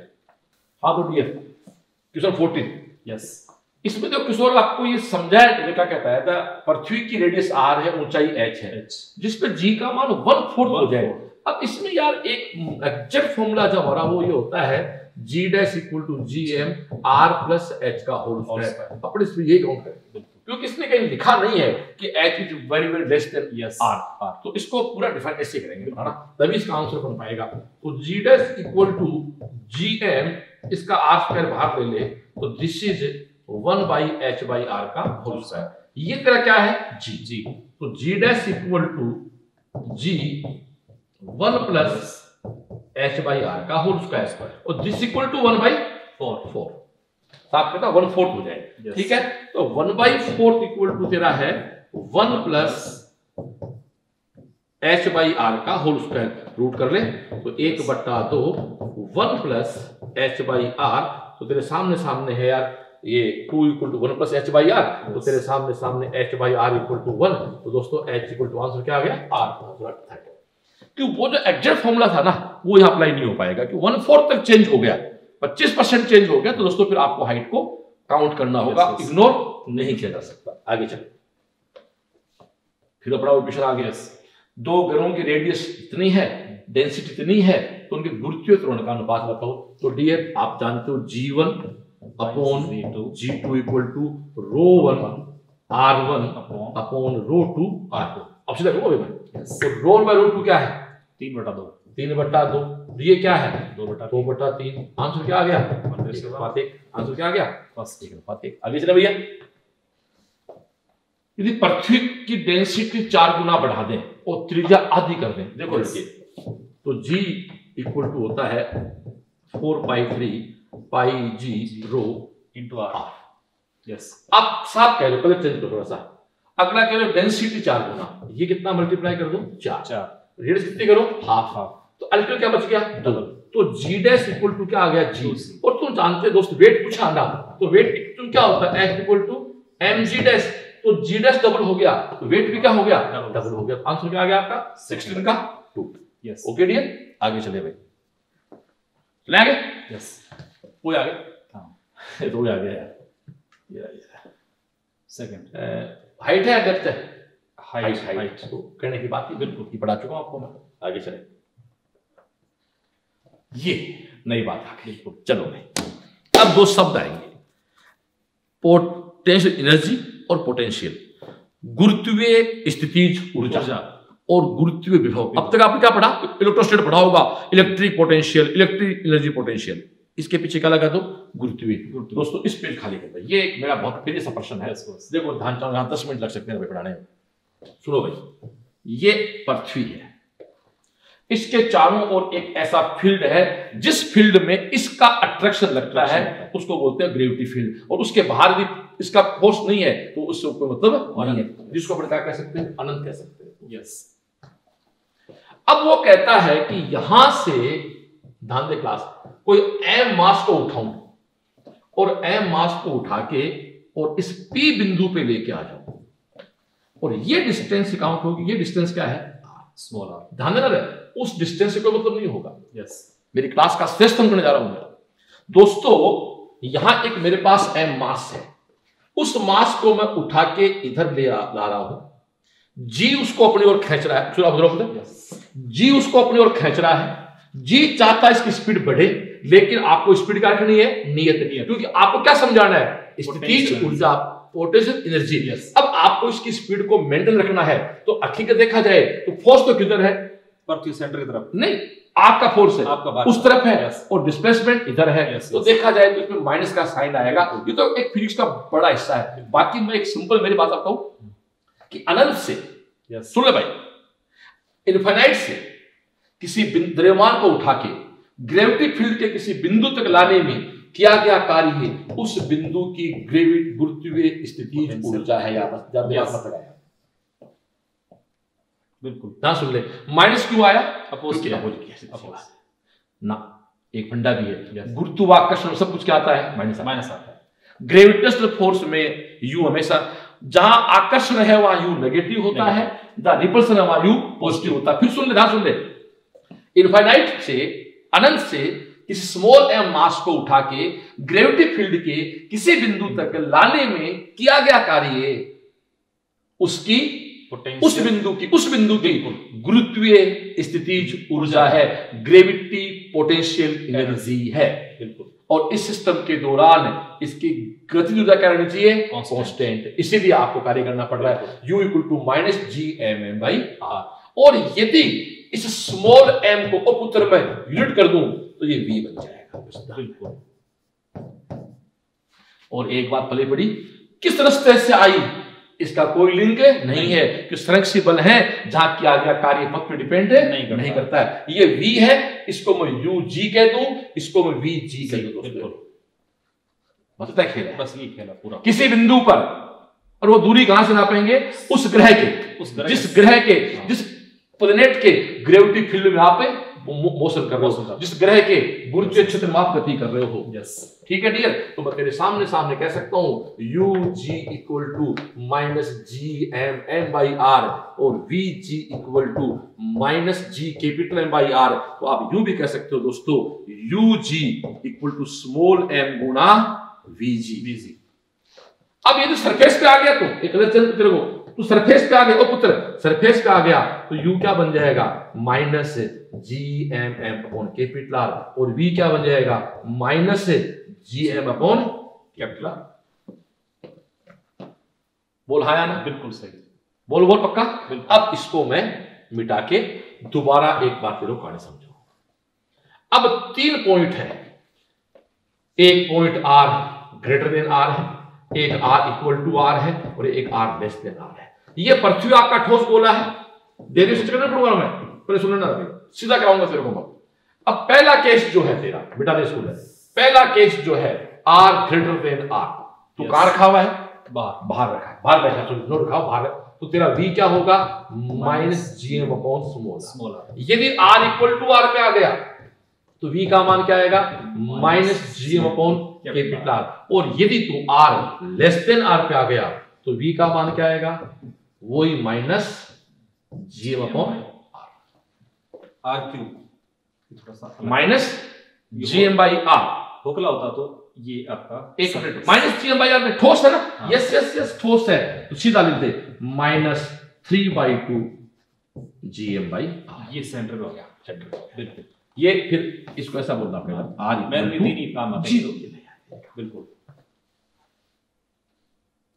हाँ तो डियर क्वेश्चन फोर्टीन यस इसमें तो किशोर आपको ये समझाया है क्या कहता है था पृथ्वी की रेडियस आर है ऊंचाई एच है। एच जिसपे जी का मान वन फोर्थ हो जाए। अब इसमें यार एक एग्जैक्ट फॉर्मूला जो हमारा वो ये होता है G dash equal to G M R plus H का होल स्क्वायर. अपने इसमें ये काउंट करें क्योंकि इसने कहीं लिखा नहीं है कि H is very very less than yes R R तो इसको पूरा डिफाइन ऐसे करेंगे है ना? तभी इसका आंसर बन पाएगा। तो G dash equal to G M इसका आर स्क्वायर बाहर ले ले तो this is one by H by R का होल स्क्वायर ये तेरा क्या है? जी जी तो G dash equal to G one plus H by R का होल स्क्वायर और this equal to one by four four साफ़ करता वन फोर्थ हो जाए ठीक है? तो one by fourth equal to तेरा है one plus H by R का होल स्क्वायर रूट कर ले तो एक बट्टा दो one plus H by R तो तेरे सामने सामने है यार ये two equal to one plus H by R तो तेरे सामने सामने H by R equal to one तो दोस्तों एच इक्वल टू आंसर क्या आ गया? आर कि वो जो एग्जैक्ट फॉर्मूला था ना वो यहाँ अप्लाई नहीं हो पाएगा कि वन फोर्थ तक चेंज हो गया पच्चीस परसेंट चेंज हो गया तो दोस्तों फिर आपको हाइट को काउंट करना होगा. इग्नोर नहीं किया जा सकता। आगे चले। फिर अपना क्वेश्चन आ गया। दो ग्रहों की रेडियस इतनी है डेंसिटी इतनी है तो उनके गुरुत्वीय त्वरण का अनुपात बताओ। तो डियर आप जानते हो G one upon G two equal to rho one R one upon upon rho two R two मैं। यस तो रो बाय रो टू क्या है? तीन बटा दो। तीन बट्टा दो। ये क्या है? दो बटा दो बट्टा तीन। आंसर क्या आ गया? आंसर क्या आ गया? आगे चले भैया। यदि पृथ्वी की डेंसिटी चार गुना बढ़ा दें और त्रिज्या आधी कर दें। देखो. लड़के तो जी इक्वल टू होता है four pi three pi G rho into R R yes आप साफ़ कह रहे हो पहले चेंज करो थोड़ा सा। अगला कह रहे हो डेंसिटी चार गुना। ये कितना मल्टीप्लाई कर दो? चार। चार। रेडियस कितनी करो। Half half. तो अल्टीमेट क्या बच गया? डबल तो जी डैश इक्वल टू क्या आ गया? जी और तुम जानते हो दोस्त वेट पूछा ना तो वेट तुम क्या होता? है H equal to M G dash तो जी डैश डबल हो गया। तो वेट भी क्या हो गया? डबल हो गया। आंसर क्या आ गया आपका? सिक्सटीन का। टू यस ओके डियर आगे चले भाई। चले आगे यस वो आ गया हाँ। तो आ गया। यार ये ये सेकंड हाइट है डेप्थ है? हाइट हाइट तो कहने की बात ही बिल्कुल ही पढ़ा चुका हूँ आपको मैं। आगे चले। ये नई बात आ गई। बिल्कुल चलो भाई। अब दो शब्द आएँगे। पोटेंशियल एनर्जी और पोटेंशियल गुरुत्वीय स्थितिज ऊर्जा और गुरुत्वीय विभव। अब तक आपने क्या पढ़ा? इलेक्ट्रोस्टेट पढ़ा होगा। Electric potential electric energy potential इसके पीछे क्या लगा दो? गुरुत्वीय। दोस्तों इस पेज खाली कर दो। ये एक मेरा बहुत प्रिय सा प्रश्न है। देखो ध्यान चाहो यहाँ दस मिनट लग सकते हैं पढ़ाने में। सुनो भाई ये पृथ्वी है। इसके चारों ओर एक ऐसा फ़ील्ड है जिस फ़ील्ड में इसका अट्रैक्शन लगता है उसको बोलते हैं ग्रेविटी फ़ील्ड और उसके बाहर भी इसका फोर्स नहीं है तो उससे कोई मतलब नहीं है। जिसको अपन क्या कह सकते हैं? अनंत कह सकते हैं। यस अब वो कहता है कि यहाँ से ध्यान दे क्लास कोई एम मास को उठाऊं और एम मास को उठा के और इस पी बिंदु पे लेके आ जाऊँ। और ये डिस्टेंस काउंट होगी ये डिस्टेंस क्या है? स्मॉल आर ध्यान देना रहे उस डिस्टेंस से कोई मतलब नहीं होगा। Yes yes. मेरी क्लास का श्रेष्ठ करने जा रहा हूँ मैं। दोस्तों यहाँ एक मेरे पास एम मास है। उस मास को मैं उठा के इधर ले ला रहा हूँ। जी उसको अपनी ओर खींच रहा है। बुज़ुर्ग बताओ? जी उसको अपनी ओर खींच रहा है। जी चाहता है इसकी स्पीड बढ़े लेकिन आपको स्पीड क्या रखनी है नियत। नियत। क्योंकि आपको क्या समझाना है? Potential ऊर्जा पोटेंशियल एनर्जी। Yes. अब आपको इसकी स्पीड को मेंटेन रखना है तो हकीकत देखा जाए तो फोर्स तो किधर है? पृथ्वी सेंटर की तरफ़। नहीं आपका फोर्स है। आपका उस तरफ़ है Yes. और डिस्प्लेसमेंट इधर है। Yes, तो yes. देखा जाए तो इसमें माइनस का साइन आएगा। ये तो एक फिजिक्स का बड़ा हिस्सा है। बाकी मैं एक सिंपल मेरी बात आपको कि अनंत से यस सुन ले भाई इन्फाइनाइट से किसी द्रव्यमान को उठा के ग्रेविटी फ़ील्ड के किसी बिंदु तक लाने में किया गया कार्य है उस बिंदु की ग्रेविट गुरुत्वीय स्थिति ऊर्जा है लगाया। बिल्कुल। ना सुन ले माइनस क्यों आया? अपोज किया। opposite किया। ना एक फंडा भी है। गुरुत्वाकर्षण सब कुछ क्या आता है? माइनस माइनस आता है। ग्रेविटेशनल फोर्स में यू हमेशा जहाँ आकर्षण है वहाँ यू नेगेटिव होता है जहाँ रिपल्सन है वहाँ यू पॉजिटिव होता है। फिर सुन ले ध्यान सुन ले। इनफाइनाइट से अनंत से किसी स्मॉल एम मास को उठा के ग्रेविटी फ़ील्ड के किसी बिंदु तक लाने में किया गया कार्य उसकी उस बिंदु की उस बिंदु की गुरुत्वीय स्थितिज ऊर्जा है ग्रेविटी पोटेंशियल एनर्जी है। बिल्कुल। और इस सिस्टम के दौरान इसकी गति ऊर्जा क्या रहनी चाहिए. कांस्टेंट इसीलिए आपको कार्य करना पड़ रहा है। U equal to minus G M M by R और यदि इस स्मॉल एम को उपउत्तर में यूनिट कर दूँ तो ये v बन जाएगा बिल्कुल। और एक बात पले पड़ी किस रस्ते से आई? इसका कोई लिंक नहीं है कि संरक्षित बल है जहाँ किया गया कार्य पथ पे डिपेंड है नहीं करता। नहीं करता है। ये v है इसको मैं u g कह दूँ इसको मैं v g कह दूँ दोस्तों। मतलब खेल बस ये खेला पूरा। किसी बिंदु पर और वो दूरी कहाँ से नापेंगे? उस ग्रह के। उस ग्रह जिस के- ग्रह के हाँ। जिस प्लेनेट के ग्रेविटी फ़ील्ड में आप मोशन कर रहे हो। जिस ग्रह के गुरुत्वीय क्षेत्र में आप गति कर रहे हो। यस ठीक है डियर तो मैं तेरे सामने सामने कह सकता हूँ U G equal to minus G M M by R और V G equal to minus G capital M by R तो आप यू भी कह सकते हो दोस्तों U G equal to small M गुणा वी जी बिज़ी अब यदि सरफेस पे आ गया तो एक अलग चल तेरे को तू सरफेस पे आ गया ओ पुत्र सरफेस पे आ गया तो यू क्या बन जाएगा? Minus G M M upon capital R और वी क्या बन जाएगा? माइनस से G M upon capital R बोल हाँ ना? बिल्कुल सही। बोल बोल पक्का? अब इसको मैं मिटा के दोबारा एक बार फिर को कहानी समझो अब तीन पॉइंट है। एक point R greater than R है एक आर इक्वल टू आर है और एक आर लेस देन आर है। ये पृथ्वी आपका ठोस गोला है। देरी से पड़ूँगा पहले सुनना सीधा कराऊँगा तेरे को अब पहला केस जो है तेरा मिटा दे इसको ले। पहला केस जो है आर ग्रेटर देन आर तो Yes. कहाँ रखा हुआ है? बाहर। बाहर रखा है। बाहर बैठा सॉरी नो रखा बाहर। है तो तेरा v क्या होगा? Minus G M upon small smaller यदि r इक्वल टू r पे आ गया तो v का मान क्या आएगा? Minus G M upon capital r और यदि तू r लेस देन r पे आ गया तो v का मान क्या आएगा? वही minus G M upon R cube थोड़ा सा minus G M by R खोखला होता तो ये आपका एक minute minus G M by R में ठोस है ना? हाँ। यस यस यस ठोस है। तो सीधा लिख दे minus three by two G M by ये सेंटर में हो गया सेंटर बिल्कुल। ये फिर इसको ऐसा बोलना पड़ेगा आर मैं भी नहीं काम आता जी तो बिल्कुल।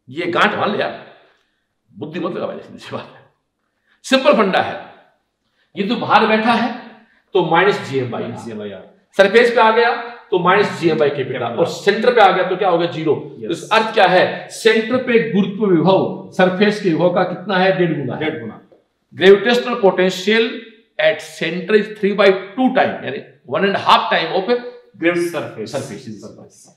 ये गांठ मान लिया? बुद्धि मत लगा सिंपल फंडा है। ये तो बाहर बैठा है तो minus G M by G भाई यार सरफेस पे आ गया तो minus G M by capital और सेंटर पे आ गया तो क्या हो गया? ज़ीरो। Yes. तो इस अर्थ क्या है? सेंटर पे गुरुत्व विभव सरफेस के विभव का कितना है? डेढ़ गुना डेढ़ गुना। Gravitational potential at center is three by two time यानी one and half time of gravity surface surface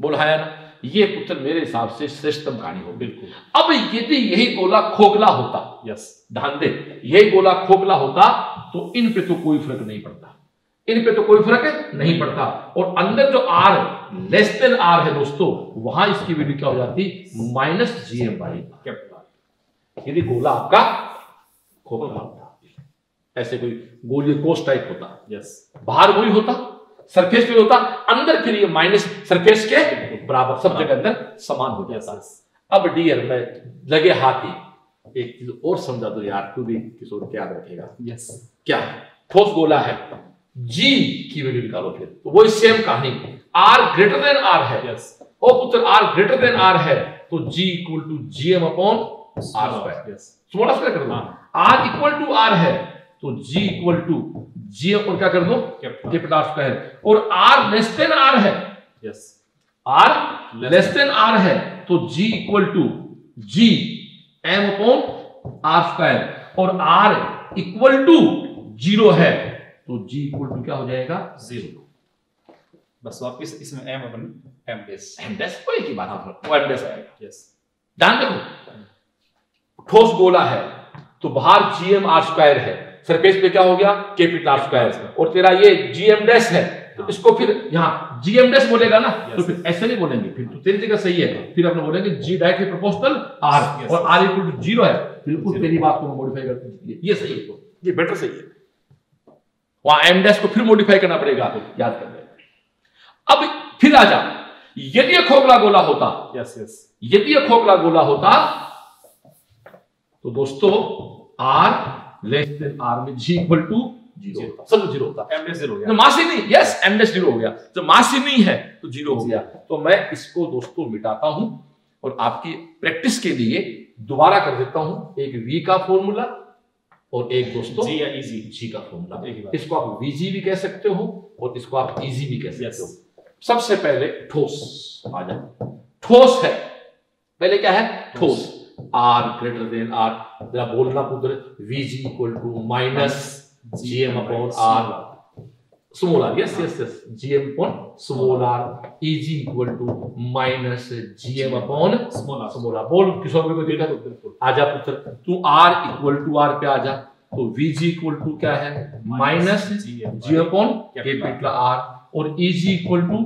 बोल हाया ना? ये पुत्र मेरे हिसाब से श्रेष्ठतम कहानी हो। बिल्कुल। अब यदि यही गोला खोखला होता यस ध्यान दे यही गोला खोखला होता तो इन पे तो कोई फ़र्क नहीं पड़ता। इन पे तो कोई फ़र्क नहीं पड़ता। और अंदर जो आर लेस देन आर है दोस्तों वहाँ इसकी वैल्यू क्या हो जाती? Minus G M by capital यदि गोला आपका खोखला होता ऐसे कोई गोली कोष टाइप होता यस बाहर वही होता सरफेस पे होता अंदर के लिए माइनस सरफेस के बराबर सब जगह अंदर समान हो जाता। अब डियर मैं लगे हाथी एक चीज़ और समझा दो यार तू भी किशोर क्या याद रखेगा। यस क्या? ठोस गोला है। जी की वैल्यू निकालो फिर। तो वही सेम कहानी। आर ग्रेटर देन आर है। यस ओ पुत्र आर ग्रेटर देन आर है। तो G equal to G M upon R square yes small square कर दो। आर इक्वल टू आर है। तो जी इक्वल टू जी और क्या कर दो? कैपिटल आर स्क्वायर और आर लेस देन आर है। Yes R less than R है। तो G equal to G M upon R square और आर इक्वल टू ज़ीरो है. तो जी इक्वल टू क्या हो जाएगा? ज़ीरो बस वापस इसमें M upon M base M dash कोई की बात है वो एम डैश आएगा यस ध्यान देखो ठोस गोला है तो बाहर जीएम आर स्क्वायर है। सरफेस पे क्या हो गया? कैपिटल आर स्क्वायर और तेरा ये जीएम डैश है तो इसको फिर यहाँ जीएम डैश बोलेगा ना तो फिर ऐसे नहीं बोलेंगे फिर तो तेरी जगह सही है। फिर अपने बोलेंगे जी डायरेक्टली प्रोपोर्शनल आर और आर इक्वल टू ज़ीरो है। बिल्कुल तेरी बात को मॉडिफाई करते हैं ये सही है। ये बेटर सही है। वहाँ एम डैश को फिर मॉडिफाई करना पड़ेगा याद कर लेना अब फिर आ जा यदि खोखला गोला होता यस यस यदि खोखला गोला होता तो दोस्तों आर लेस देन आर में जी इक्वल टू ज़ीरो होता सब ज़ीरो होता। ज़ीरो हो तो मास ही नहीं यस एम डैश ज़ीरो हो गया। तो मास ही नहीं है तो ज़ीरो हो गया। तो मैं इसको दोस्तों मिटाता हूँ और आपकी प्रैक्टिस के लिए दोबारा कर देता हूँ एक वी का फॉर्मूला और एक दोस्तों जी या इजी जी का फॉर्मूला ही। इसको आप वीजी भी कह सकते हो और इसको आप इजी भी कह सकते हो। सबसे पहले ठोस आ जाए ठोस है। पहले क्या है? ठोस। आर ग्रेटर देन आर जरा बोलना पुत्र V G equal to minus G M upon R small R yes yes yes G M upon small R E G equal to minus G M upon small R small R बोल किशोर को देखा तो बिल्कुल आजा पुत्र। तू आर इक्वल टू आर पे आ जा। तो वीजी इक्वल टू क्या है? Minus GM G upon capital R और E G equal to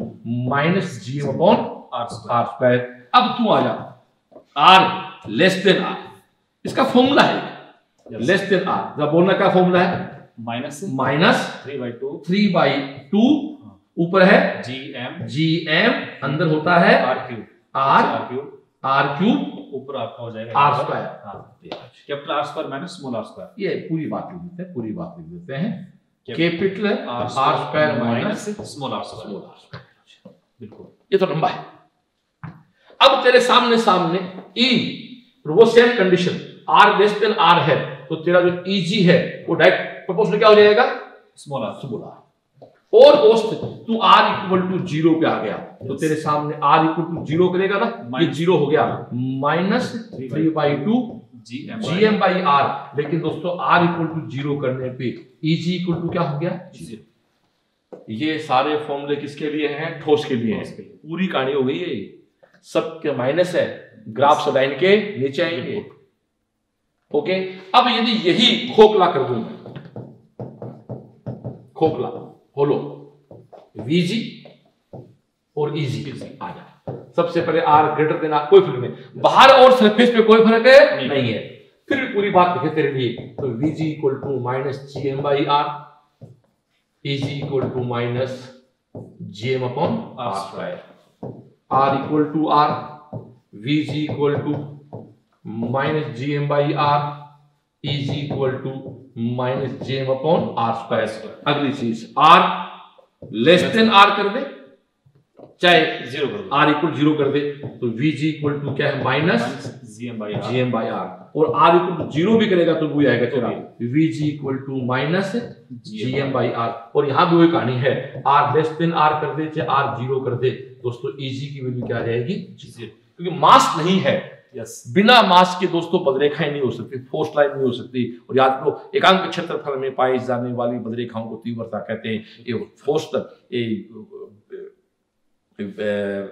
minus G upon R square अब तू आ जा। आर लेस देन आर इसका फॉर्मूला है। लेस देन आर जब बोलना क्या फॉर्मूला है? Minus minus three by two. Three by two ऊपर है। जी एम जी एम अंदर होता है R cube R R cube R cube ऊपर आपका हो जाएगा R square capital R square minus small R square ये पूरी बात लिख देते हैं पूरी बात लिख देते हैं। Capital R square minus small R square small R square बिल्कुल। ये तो लंबा है। अब तेरे सामने सामने ई वो same condition R less than R है तो तेरा जो इजी है वो डायरेक्ट प्रोपोर्शनल क्या हो जाएगा? स्मॉल आर स्मॉल आर और दोस्त तू आर इक्वल टू ज़ीरो पे आ गया। तो तेरे सामने आर इक्वल टू ज़ीरो करेगा ना? ये ज़ीरो हो गया। Minus three by two G M by R लेकिन दोस्तों आर इक्वल टू ज़ीरो करने पे इजी इक्वल टू क्या हो गया? ज़ीरो ये सारे फॉर्मूले किसके लिए हैं? ठोस के लिए हैं। पूरी कहानी हो गई है सब के माइनस है। ग्राफ से लाइन के नीचे आएँगे। ओके अब यदि यही खोखला कर दूँ मैं खोखला होलो वीजी और इजी आ जाए। सबसे पहले आर ग्रेटर देन आर कोई फ़र्क नहीं। बाहर और सरफेस पे कोई फ़र्क है नहीं। नहीं है। फिर भी पूरी बात लिखे तेरे लिए। तो V G equal to minus G M by R E G equal to minus G M upon R square R equal to R V G equal to minus G M by R E G equal to minus G M upon R square अगली चीज़ आर लेस देन आर कर दे चाहे ज़ीरो कर आर इक्वल ज़ीरो कर दे तो वी जी इक्वल टू क्या है? माइनस दो G M by R G M by R और आर इक्वल टू ज़ीरो भी करेगा तो वो आएगा तेरा V G equal to minus G M by R और यहाँ भी वही कहानी है आर लेस देन आर कर दे चाहे आर ज़ीरो कर दे दोस्तों इजी की वैल्यू क्या रहेगी ज़ीरो क्योंकि मास नहीं है यस बिना मास के दोस्तों बदरेखाएँ नहीं हो सकती फोर्स लाइन नहीं हो सकती। और याद करो एकांक क्षेत्रफल में पाई जाने वाली बदरेखाओं को तीव्रता कहते हैं। ये force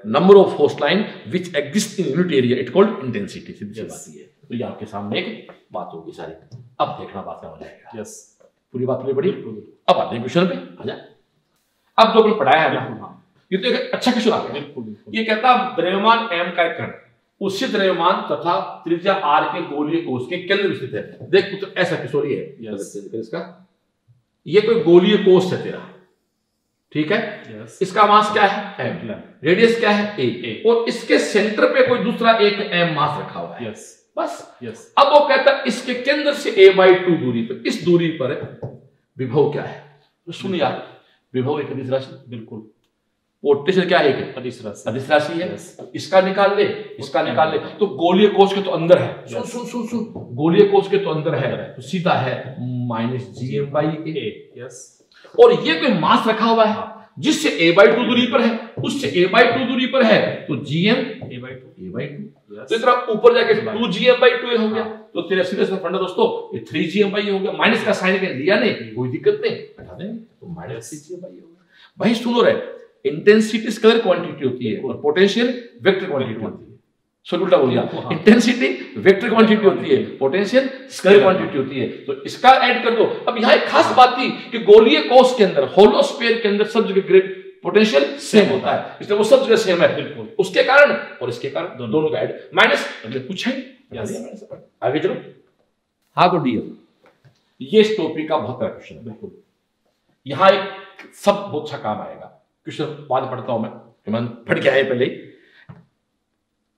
number of force line which exist in unit area it called intensity Sidhi Yes. बात है तो ये आपके सामने एक बात होगी सारी। अब देखना बात क्या हो जाएगा। यस पूरी बात पूरी बड़ी? अब आते हैं क्वेश्चन पे आ जाए। अब जो हमने पढ़ाया है ना ये तो एक अच्छा क्वेश्चन आ गया। ये कहता द्रव्यमान एम का एक कण उसी द्रव्यमान तथा त्रिज्या आर के गोलीय कोष के केंद्र में स्थित है। देख पुत्र ऐसा किशोर है। इसका। ये कोई गोलीय कोष है तेरा। ठीक है? यस इसका मास क्या है? एम रेडियस क्या है? ए A. और इसके सेंटर पे कोई दूसरा एक एम मास रखा हुआ है। यस बस। यस अब वो कहता है इसके केंद्र से ए बाई टू दूरी पर इस दूरी पर विभव क्या है? तो सुन यार विभव एक राशि बिल्कुल। पोटेंशियल क्या है एक? अदिश राशि है। इसका निकाल ले इसका निकाल ले। तो गोलीय कोष के तो अंदर है। सुन सुन सुन सुन। गोलीय कोष के तो अंदर है। तो सीधा है minus G M by A. Yes. और ये कोई मास रखा हुआ है जिससे ए बाई टू दूरी पर है उससे ए बाई टू दूरी पर है तो G M A by two. A by two. तो इतना ऊपर जाके two G M by two हो गया। तो तेरा सीधे से फंडा दोस्तों ये थ्री जी एम बाई हो गया। माइनस का साइन लिया नहीं कोई दिक्कत नहीं। हटा देंगे तो minus three G M by हो गया। भाई सुनो रे इंटेंसिटी स्केलर क्वांटिटी होती है और पोटेंशियल वेक्टर क्वांटिटी होती है। सो उल्टा बोल हाँ। इंटेंसिटी वेक्टर क्वांटिटी होती है। पोटेंशियल स्केलर क्वांटिटी होती है। तो इसका ऐड कर दो। अब यहाँ एक खास बात थी कि गोलीय कोष के अंदर होलोस्फीयर के अंदर सब जगह ग्रेड पोटेंशियल सेम होता है। इसलिए वो सब जगह सेम है। बिल्कुल। उसके कारण और इसके कारण दोनों। का ऐड माइनस अगले पूछे Yes. आगे चलो। हाँ तो डी ये इस टॉपिक का बहुत क्वेश्चन है। बिल्कुल। यहाँ एक सब बहुत अच्छा काम आएगा। क्वेश्चन बाद पढ़ता हूँ मैं। हेमंत पढ़ के आए पहले।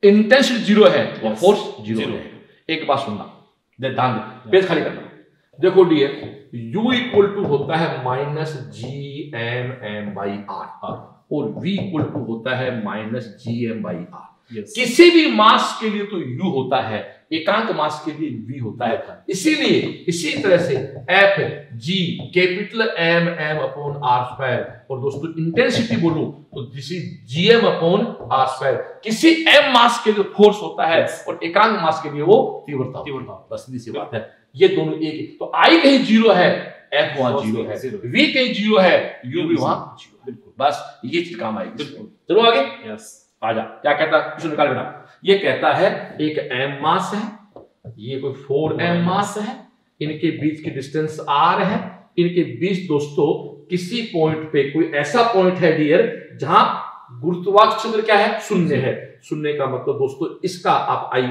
इंटेंसिटी ज़ीरो है और फोर्स ज़ीरो है। एक बात सुनना। दे ध्यान दे पेज खाली करना। देखो डियर u इक्वल टू होता है minus G M M by R और v इक्वल टू होता है minus G M by R किसी भी मास के लिए तो u होता है। एकांक मास के लिए v होता है। इसीलिए इसी तरह से f g capital m m upon r square और दोस्तों इंटेंसिटी बोलूँ तो this is gm upon r square किसी m मास के लिए फोर्स होता है और एकांक मास के लिए वो तीव्रता तीव्रता। बस सीधी सी बात है। ये दोनों एक तो i कहीं ज़ीरो है f वहाँ ज़ीरो है। v कहीं ज़ीरो है u भी वहाँ ज़ीरो बिल्कुल बस ये चीज़ काम आएगी। चलो आगे। यस आजा क्या कहता? है निकाल बेटा। ये कहता है एक एम मास है ये कोई फोर एम मास है इनके बीच की डिस्टेंस आर है इनके बीच दोस्तों किसी पॉइंट पे कोई ऐसा पॉइंट है डियर जहाँ गुरुत्वाकर्षण क्या है? शून्य है। शून्य का मतलब दोस्तों इसका आप आई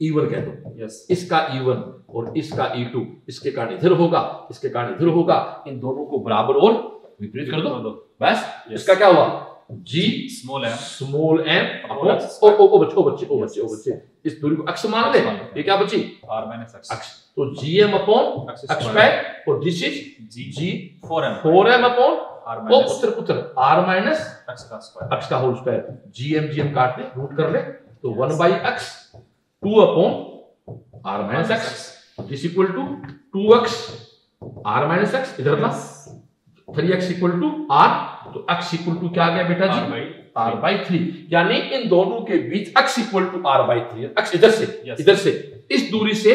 ईवन कह दो। यस इसका ईवन और इसका ई टू इसके कारण इधर होगा इसके कारण इधर होगा इन दोनों को बराबर और विपरीत कर दो। बस Yes. इसका क्या हुआ? G स्मॉल है स्मॉल एम और ओ ओ ओ बच्चे ओ बच्चे ओ बच्चे ओ बच्चे इस दूरी को अक्ष मान ले। ले। ये क्या बची? आर माइनस एक्स अक्ष। तो जीएम अपॉन अक्ष। स्क्वायर और this is G G four M four M upon R O minus पुत्र पुत्र आर माइनस एक्स का स्क्वायर अक्ष का होल स्क्वायर जीएम जीएम काट दे रूट कर ले। तो one by x two upon r minus x this equal to two x r minus x इधर ना three x equal to r तो एक्स इक्वल टू क्या आ गया बेटा जी? आर बाई थ्री यानी इन दोनों के बीच X equal to R by three इधर से Yes. इधर से। इस दूरी से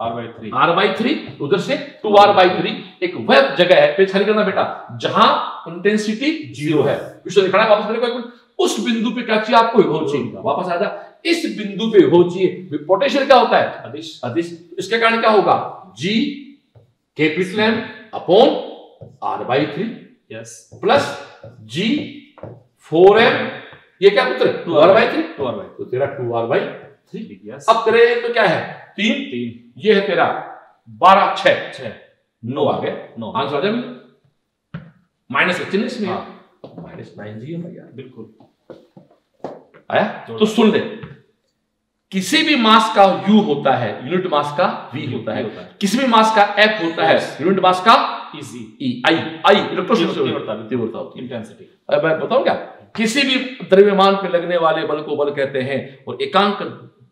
R by three R by three उधर से टू आर बाई थ्री एक वह जगह है पेज खाली करना बेटा जहाँ इंटेंसिटी ज़ीरो है। है वापस मेरे। उस बिंदु पे क्या चाहिए आपको? विभव चाहिए। वापस आ जा। इस बिंदु पे विभव चाहिए। पोटेंशियल क्या होता है? अदिश अदिश। इसके कारण क्या होगा? G capital M upon R by three yes plus G four M ये क्या पुत्र two R by three two R by तो तेरा टू आर बाई थ्री अब तेरे तो क्या है? तीन। तीन। ये है तेरा बारह छह। छह। नौ आ गए नौ। आंसर आ जाए माइनस चिन्ह इसमें। हाँ। माइनस नाइन जी है यार। बिल्कुल। आया? तो सुन ले। किसी भी मास का यू होता है यूनिट मास का वी होता है। किसी भी मास का एफ़ होता है यूनिट मास का E G e i i electrostatic तीव्रता, तीव्रता होती है इंटेंसिटी अब मैं बताऊँ क्या? किसी भी द्रव्यमान पे लगने वाले बल को बल कहते हैं और एकांक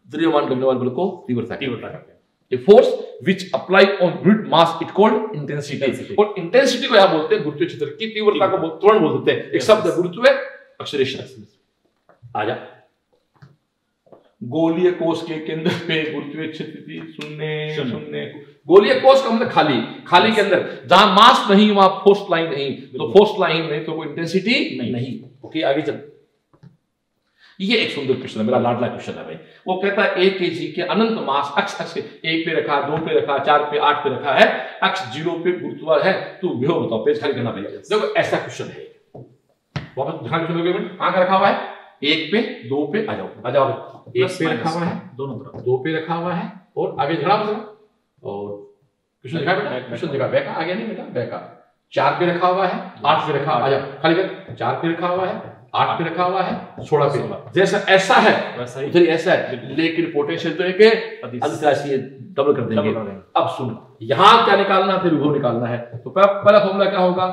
द्रव्यमान लगने वाले बल को तीव्रता तीव्रता करते हैं। A force which apply on unit mass it called intensity. और इंटेंसिटी को यहाँ बोलते हैं गुरुत्वीय क्षेत्र की तीव्रता को तुरंत बोल देते हैं। एक शब्द. गुरुत्व एक्सलेशन आजा। गोलीय कोष के केंद्र पे गुरुत्वीय क्षेत्र थी शून्य। शून्य। गोलीय कोष का मतलब खाली खाली के अंदर। जहाँ मास नहीं वहाँ फोर्स लाइन नहीं। तो। फोर्स लाइन नहीं तो कोई इंटेंसिटी नहीं। नहीं। ओके आगे चल। ये एक सुंदर क्वेश्चन है मेरा लाडला क्वेश्चन है भाई। वो कहता है एक के जी के अनंत मास अक्ष अक्ष के एक पे रखा दो पे रखा चार पे आठ पे रखा है। अक्ष ज़ीरो पे गुरुत्वार है। तू विभव बताओ पेज खाली करना भैया देखो ऐसा क्वेश्चन है। वापस ध्यान क्वेश्चन दोगे कहाँ का रखा हुआ है? एक पे दो पे आ जाओ आ जाओ। एक पे रखा हुआ है दोनों तरफ़। दो पे रखा हुआ है और आगे झगड़ा बस और क्वेश्चन दिखा बेटा? back. दिखा बैक आ गया नहीं बेटा? बैक चार पे रखा हुआ है आठ पे रखा हुआ है। खाली कर चार पे रखा हुआ है आठ पे रखा हुआ है सोलह पे। जैसा ऐसा है वैसा ही। उधर ऐसा है। लेकिन पोटेंशियल तो एक है है डबल कर देंगे। अब सुन यहाँ क्या निकालना फिर विभव निकालना है। तो पहला फॉर्मूला क्या होगा?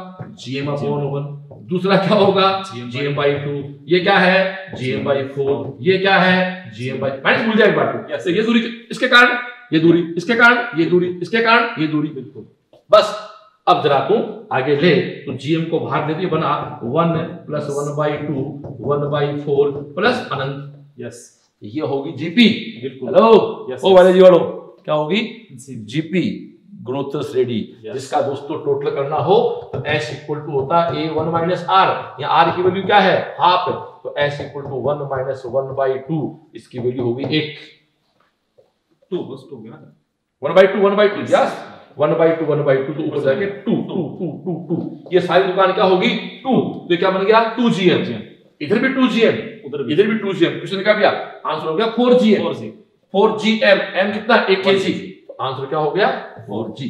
जीएम अपॉन दूसरा क्या होगा? जीएम बाई टू ये क्या है? जीएम बाई फोर ये क्या है? जीएम बाई माइनस भूल जाएगी इसके कारण ये दूरी इसके कारण ये दूरी इसके कारण ये दूरी बिल्कुल। बस अब जरा तू आगे ले तो जीएम को बाहर दे दिए बना one plus one by two one by four plus Anant. Yes ये होगी जीपी बिल्कुल। हेलो ओ वाले जी वालों क्या होगी? जीपी श्रेणी Yes. जिसका दोस्तों टोटल करना हो तो एस इक्वल टू होता है ए वन माइनस आर या आर की वैल्यू क्या है? हाफ़ तो s equal to one minus one by two इसकी वैल्यू होगी एक। टू बस टू गया one by two one by two yes one by two one by two तो ऊपर जाके two two two two two ये सारी दुकान क्या होगी? टू तो क्या बन गया? टू जी एम इधर भी टू जी एम उधर इधर भी टू जी एम क्वेश्चन क्या? भैया आंसर हो गया four G m four G m m कितना? एक के जी आंसर क्या हो गया? फोर जी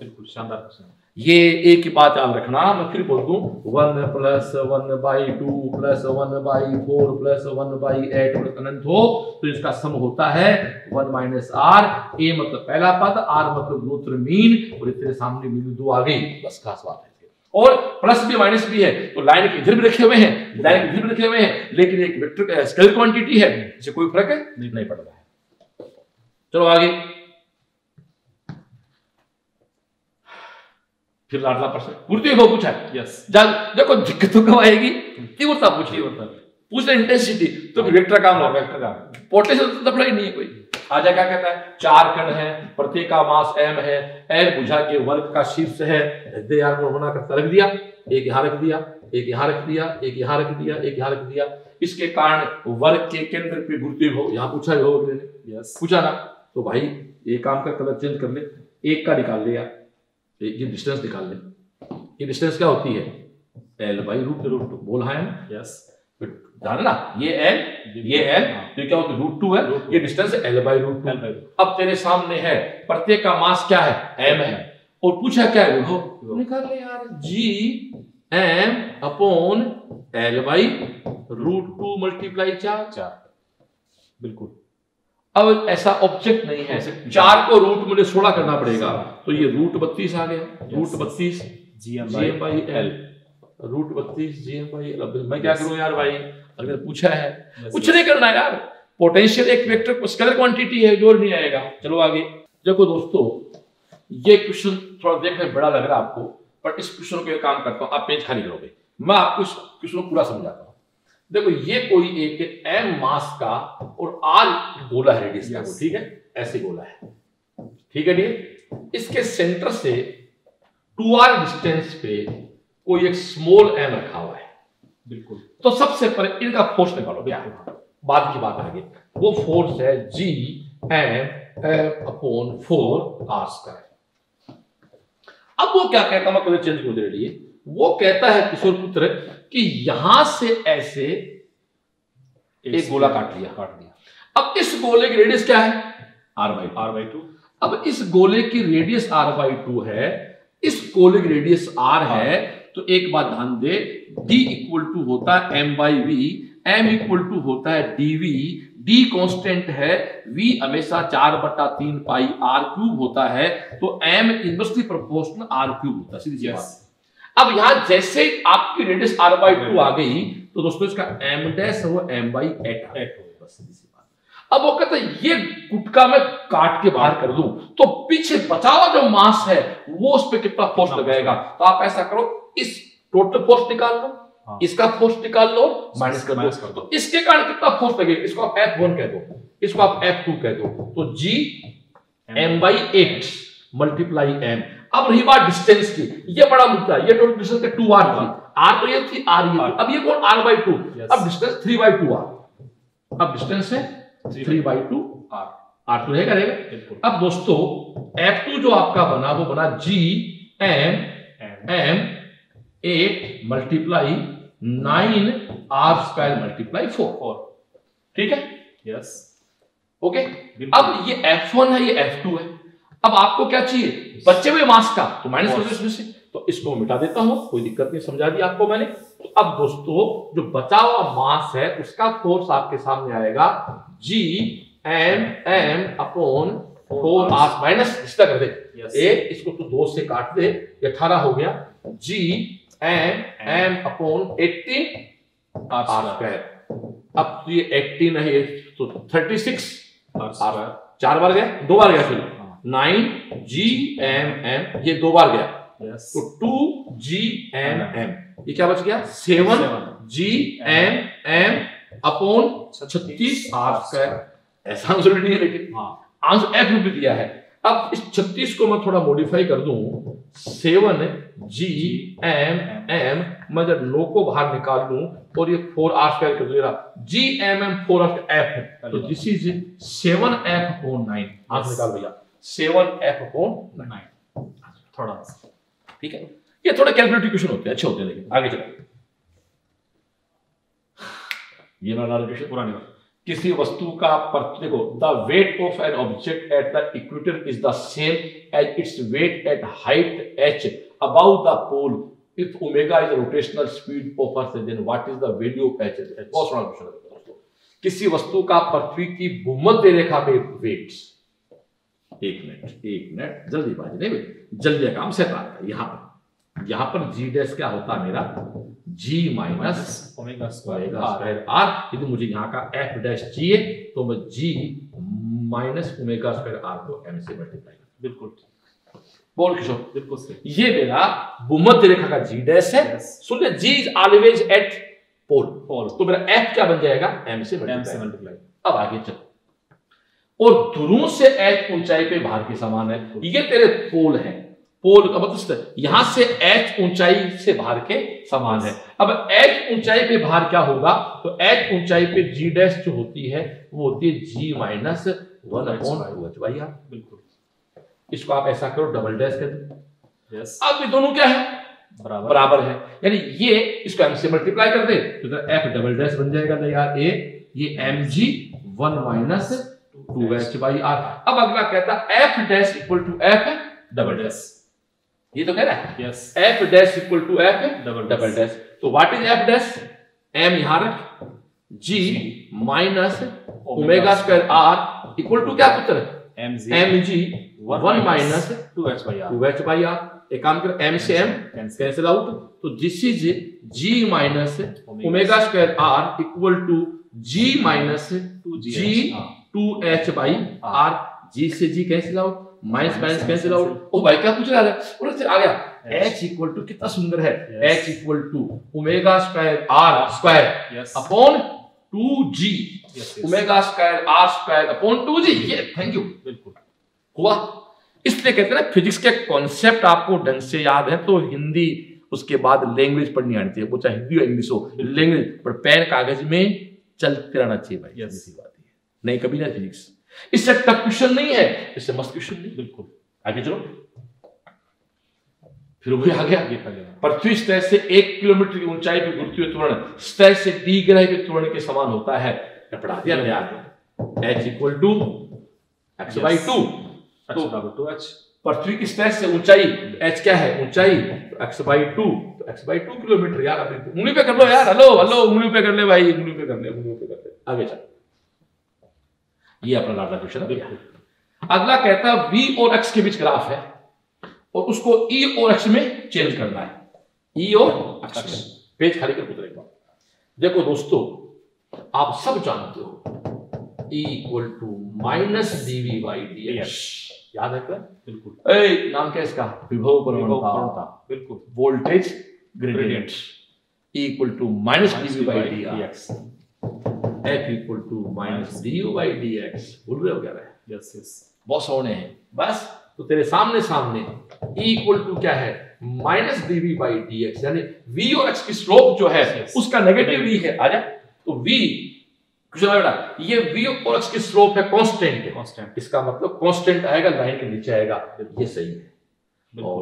बिल्कुल शानदार क्वेश्चन ये एक ही बात याद रखना, मैं फिर बोल दूँ one plus one by two plus one by four plus one by eight plus अनंत हो तो इसका सम होता है वन माइनस आर ए मतलब पहला पद आर मतलब ग्रोथ मीन, और इतने सामने बिंदु दो आ गई, बस खास बात है और प्लस भी माइनस भी है तो लाइन के इधर भी रखे हुए हैं लाइन के इधर भी रखे हुए हैं, लेकिन एक वेक्टर स्केलर क्वांटिटी है इसे कोई फ़र्क है नहीं पड़ रहा है। चलो आगे। फिर लाडला प्रश्न पूर्ति हो पूछा यस जब देखो दिक्कत कब आएगी। तीव्रता पूछी पूछ रहे इंटेंसिटी तो फिर वेक्टर काम होगा वेक्टर का पोटेंशियल तो लफड़ा ही नहीं है कोई। आजा क्या कहता है? चार कण है प्रत्येक का मास एम है। एल बुझा के वर्ग का शीर्ष है। दे यार को बना कर रख दिया। एक यहाँ रख दिया एक यहाँ रख दिया एक यहाँ रख दिया एक यहाँ रख दिया। इसके कारण वर्ग के केंद्र पे गुरुत्व हो। यहाँ पूछा हो यस पूछा ना। तो भाई ये काम का कलर चेंज कर ले। एक का निकाल ले यार एक ये डिस्टेंस निकाल ले। ये डिस्टेंस क्या होती है? L by root root two बोल है यस जाना ना ये एल ये एल तो क्या होता है? रूट टू है। ये distance l by root two अब तेरे सामने है प्रत्येक का मास क्या है? एम है। और पूछा क्या है? निकाल ले यार G m upon l by root two multiply चार। चार। बिल्कुल। अब ऐसा ऑब्जेक्ट नहीं है। चार को रूट मुझे सोलह करना पड़ेगा। तो ये रूट बत्तीस आ गया। रूट बत्तीस G m by l root बत्तीस जी एम बाई एल मैं क्या करूँ यार भाई? अगर पूछा है। कुछ नहीं करना यार। पोटेंशियल एक वेक्टर स्केलर क्वांटिटी है ज़ोर नहीं आएगा। चलो आगे। देखो दोस्तों ये क्वेश्चन थोड़ा देखने बड़ा लग रहा है आपको पर इस क्वेश्चन को एक काम करता हूँ। आप पेज खाली करोगे। मैं आपको इस क्वेश्चन को पूरा समझाता हूँ। देखो ये कोई एक एम मास का और आर गोला है रेडियस का ठीक है? ऐसे गोला है। ठीक है ठीक इसके सेंटर से टू आर डिस्टेंस पे कोई एक स्मॉल एम रखा हुआ है। बिल्कुल। तो सबसे पहले इनका फोर्स निकालो क्या? है बाद की बात आगे। वो फोर्स है G m m upon four r square अब वो क्या कहता मैं कलर चेंज कर दे रही वो कहता है किशोर पुत्र कि यहाँ से ऐसे एक गोला काट लिया। काट दिया। अब इस गोले की रेडियस क्या है? R by r by two अब इस गोले की रेडियस आर बाई टू है इस गोले की रेडियस आर है। तो एक बात ध्यान दे d इक्वल टू होता है m by v m equal to होता है डीवी डी कांस्टेंट है v हमेशा चार बटा तीन पाई आर क्यूब होता है तो m inversely proportional r cube होता है सीधी सी बात। अब यहाँ जैसे आपकी रेडियस आर बाई टू आ गई तो दोस्तों इसका एम डैश वो एम बाई एट एट हो बस अब वो कहता है ये गुटका मैं काट के बाहर कर दूँ तो पीछे बचा हुआ जो मास है वो उस पर कितना फोर्स लगाएगा। तो आप ऐसा करो इस टोटल फोर्स निकाल लो हाँ। इसका फोर्स निकाल लो माइनस कर माइनस दो कर दो। तो इसके कारण कितना फोर्स लगेगा इसको आप एफ़ वन कह दो इसको आप एफ़ टू कह दो। तो G m by eight multiply m अब रही बात डिस्टेंस की। ये बड़ा मुद्दा है। ये टोटल डिस्टेंस का टू आर थी आर तो ये थी आर ये अब ये कौन? आर बाई टू अब distance three by two r अब डिस्टेंस है three by two r r तो रहेगा रहेगा। अब दोस्तों एफ़ टू जो आपका बना वो बना G m m eight multiply nine r square multiply four four ठीक है? Yes okay. अब ये F1 है ये एफ़ टू है। अब आपको क्या चाहिए? बच्चे हुए मास का तो माइनस कर इसमें से तो इसको मिटा देता हूँ कोई दिक्कत नहीं समझा दी आपको मैंने। तो अब दोस्तों जो बचा हुआ मास है उसका फोर्स आपके सामने आएगा। G m m upon four r minus इसका कर दे। Yes. ए इसको तो दो से काट दे अठारह हो गया। G m m upon eighteen r square अब तो ये एट्टीन है ये तो थर्टी सिक्स चार बार गया दो बार गया फिर। नाइन जी एम एम ये दो बार गया। यस तो टू जी एम एम ये क्या बच गया? Seven G m m upon छत्तीस आर स्क्वायर। ऐसा आंसर नहीं है लेकिन हाँ। आंसर एफ़ में भी दिया है। अब इस छत्तीस को मैं थोड़ा मॉडिफाई कर दूँ। सेवन जी एम एम मैं जब नो को बाहर निकाल लूँ और ये फोर आर स्क्वायर कर दूँगा G m m four f है। तो this is seven f upon nine answer निकाल भैया। सेवन एफ़ अपॉन नाइन थोड़ा ठीक है? ये थोड़े कैलकुलेटिव क्वेश्चन होते हैं अच्छे होते हैं लेकिन आगे चलो। ये मेरा क्वेश्चन पूरा नहीं किसी वस्तु का पर देखो the weight of an object at the equator is the same as its weight at height h the pole. If omega is the rotational speed of earth then what is the value of h? बहुत सुना क्वेश्चन है किसी वस्तु का पृथ्वी की भूमध्य रेखा पे वेट एक मिनट एक मिनट जल्दीबाजी नहीं भाई जल्दी काम से आता है यहाँ पर यहाँ पर जी डैश क्या होता है मेरा g minus omega square square r यदि मुझे यहाँ का एफ़ डैश चाहिए तो मैं g minus omega square r को एम से मल्टीप्लाई बिल्कुल बोल किशोर। बिल्कुल ये मेरा भूमध्य रेखा का जी डैश है. सुनिए g is always at pole pole तो मेरा एफ़ क्या बन जाएगा? एम से मल्टीप्लाई अब आगे चलो। और ध्रुव से एच ऊंचाई पे भार के समान है। ये तेरे पोल है। पोल का मतलब यहाँ से एच ऊंचाई से भार के समान है। अब एच ऊंचाई पे भार क्या होगा? तो एच ऊंचाई पे जी डैश जो होती है वो होती है g minus one upon two h r बिल्कुल। इसको आप ऐसा करो डबल डैश कर दो। अब ये दोनों क्या है? बराबर। बराबर है। यानी ये इसको एम से मल्टीप्लाई कर दे तो एफ़ डबल डैश बन जाएगा यार ए ये m g one minus two h by r अब अगला कहता है f dash equal to f double dash ये तो कह रहा है? Yes f dash equal to f Double double dash तो what is f dash m यहाँ रख. G minus omega square r equal to क्या पुत्र m g one minus two h by r two h by r एक काम करो एम से एम कैंसिल आउट तो this is g minus omega square r equal to g minus two g two h by r g से g cancel out minus minus cancel out ओ भाई क्या पूछ रहा है? और आ गया. एच इक्वल टू कितना सुंदर है. H equal to omega square r square upon two g omega square r square upon two g ये थैंक यू बिल्कुल। हुआ। इसलिए कहते हैं ना फिजिक्स के कॉन्सेप्ट आपको ढंग से याद है तो हिंदी उसके बाद लैंग्वेज पढ़नी आनी चाहिए वो चाहे हिंदी हो इंग्लिश हो लैंग्वेज पर पेन कागज़ में चलते रहना चाहिए भाई। Yes. बात। नहीं कभी ना फिजिक्स इससे टफ क्वेश्चन नहीं है। इससे मस्त क्वेश्चन नहीं बिल्कुल। आगे चलो। फिर वही आ गया ये खा गया पृथ्वी सतह से एक किलोमीटर की ऊंचाई पर हुई त्वरण सतह से डी ग्रह के त्वरण के समान होता है। पढ़ा दिया ना यार h equal to x by. Two two h पृथ्वी की सतह से ऊंचाई एच क्या है? ऊंचाई। एक्स बाई टू तो एक्स बाई टू किलोमीटर यार अभी उंगली पे कर लो यार। हेलो हेलो उंगली पे कर ले भाई उंगली पे कर ले उंगली पे कर ले। आगे चल। ये अपना लाडला क्वेश्चन है अगला कहता है वी और एक्स के बीच ग्राफ है और उसको ई और एक्स में चेंज करना है। ई और एक्स पेज खाली कर पुत्र एक बार देखो दोस्तों आप सब जानते हो equal to minus d v by d x याद है बिल्कुल। ए नाम क्या इसका? विभव प्रवणता। बिल्कुल। Voltage gradient. Equal to minus d v by d dx. To minus d u by d x भूल रहे हो क्या रहे यस यस बहुत सोने हैं। बस तो तेरे सामने सामने ई इक्वल टू क्या है? माइनस बाई डी एक्स यानी वी और एक्स की स्लोप जो है Yes. उसका नेगेटिव वी है। आजा तो वी कुछ ना बेटा ये वी और एक्स की स्लोप है कांस्टेंट है। कांस्टेंट इसका मतलब कांस्टेंट आएगा लाइन के नीचे आएगा। ये सही है। और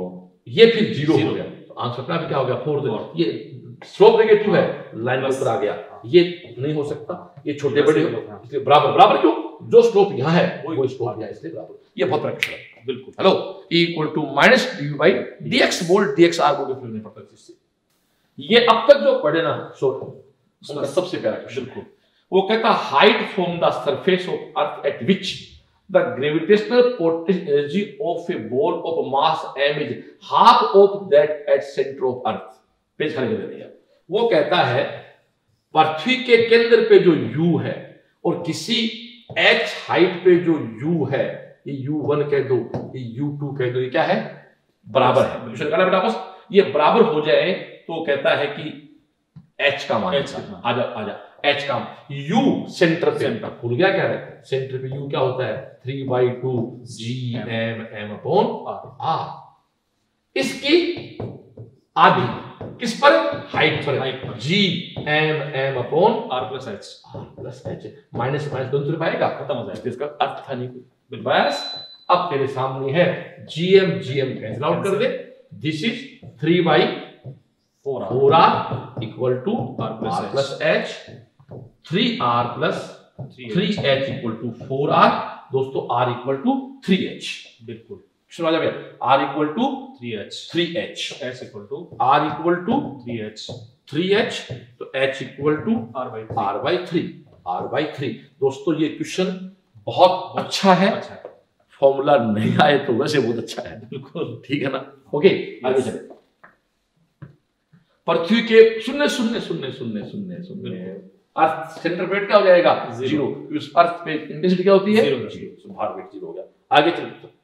ये फिर ज़ीरो हो गया। तो आंसर अपना भी क्या हो गया? फोर. ये स्लोप नेगेटिव है। लाइन के ऊपर आ गया। हाँ। ये नहीं हो सकता। ये छोटे बड़े हो। हाँ। इसलिए बराबर बराबर क्यों? जो स्लोप यहाँ है वो स्लोप यहाँ इसलिए बराबर। ये बहुत क्वेश्चन है। बिल्कुल। Hello equal to minus d by d x bolt d x r bolt नहीं पड़ता इससे। ये अब तक जो पढ़े ना सो उसका सबसे प्यारा क्वेश्चन बिल्कुल। वो कहता height from the surface of earth at which the gravitational potential energy of a ball of mass m is half of that at centre of earth page खाली कर दिया वो कहता है पृथ्वी के केंद्र पे जो u है और किसी h हाइट पे जो u है ये u1 कह दो ये u2 कह दो ये क्या है? बराबर है। बेटा बस ये बराबर हो जाए तो कहता है कि h का मान H कितना? आजा आजा h का u सेंटर पे। Center. भूल गया क्या है? सेंटर पे u क्या होता है? Three by two G m m upon r इसकी आधी किस पर? हाइट पर। G m m upon r plus h r plus h minus minus दोनों आएगा खत्म हो जाएगा इसका अर्थ था नहीं कोई। बस अब तेरे सामने है जीएम जीएम कैंसिल आउट कर दे। This is three by four r four r equal to R plus r plus h three r plus three h equal to four r दोस्तों r equal to three h बिल्कुल। सुना जाए r equal to three h three h h equal to r equal to three h three h तो h equal to r by r by three r by three दोस्तों ये क्वेश्चन बहुत अच्छा है। अच्छा। फॉर्मूला नहीं आए तो वैसे बहुत अच्छा है। बिल्कुल। ठीक है ना? ओके आगे चले पृथ्वी के शून्य शून्य शून्य शून्य शून्य शून्य अर्थ सेंटर वेट क्या हो जाएगा. ज़ीरो उस अर्थ पे इंटेंसिटी क्या होती है. ज़ीरो भार वेट ज़ीरो हो गया। आगे चलते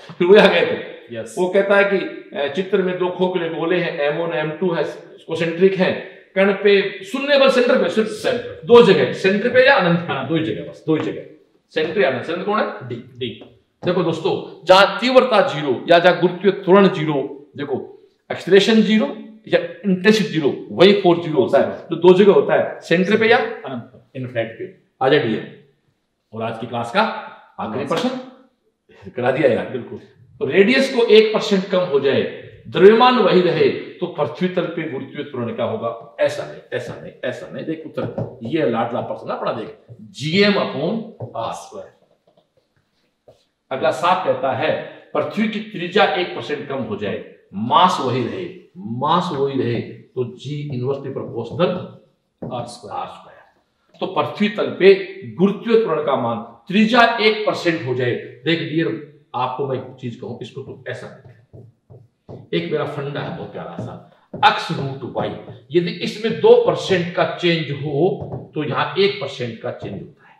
फिर वो आ गए थे? यस वो कहता है कि चित्र में दो खोखले गोले हैं एम वन एम टू है कोसेंट्रिक है। कण पे शून्य बल सेंटर पे सिर्फ़ से- दो जगह सेंटर पे या अनंत पे? दो ही जगह बस दो ही जगह। सेंटर या सेंटर कौन है? डी डी देखो दोस्तों जहाँ तीव्रता ज़ीरो या जहाँ गुरुत्वीय त्वरण ज़ीरो देखो एक्सलेशन ज़ीरो या इंटेंसिटी ज़ीरो वही फोर्स ज़ीरो होता है। जो दो जगह होता है सेंटर पे या अनंत पर। इनफ्लैट पे। आ जाइए और आज की क्लास का आखिरी प्रश्न? करा दिया यार बिल्कुल। तो रेडियस को एक परसेंट कम हो जाए द्रव्यमान वही रहे तो पृथ्वी तल पे गुरुत्वीय त्वरण क्या होगा? ऐसा नहीं ऐसा नहीं ऐसा नहीं। देख उत्तर ये लाडला प्रश्न अपना देख। जीएम अपॉन आर स्क्वायर अगला साफ़ कहता है पृथ्वी की त्रिज्या एक परसेंट कम हो जाए मास वही रहे मास वही रहे तो g inversely proportional r square तो पृथ्वी तल पे गुरुत्वीय त्वरण का मान त्रिज्या एक परसेंट हो जाए। देख डियर आपको मैं एक चीज़ कहूँ, इसको तो ऐसा एक मेरा फंडा है, बहुत प्यारा सा अक्स रूट वाई यदि इसमें दो परसेंट का चेंज हो तो यहाँ एक परसेंट का चेंज होता है।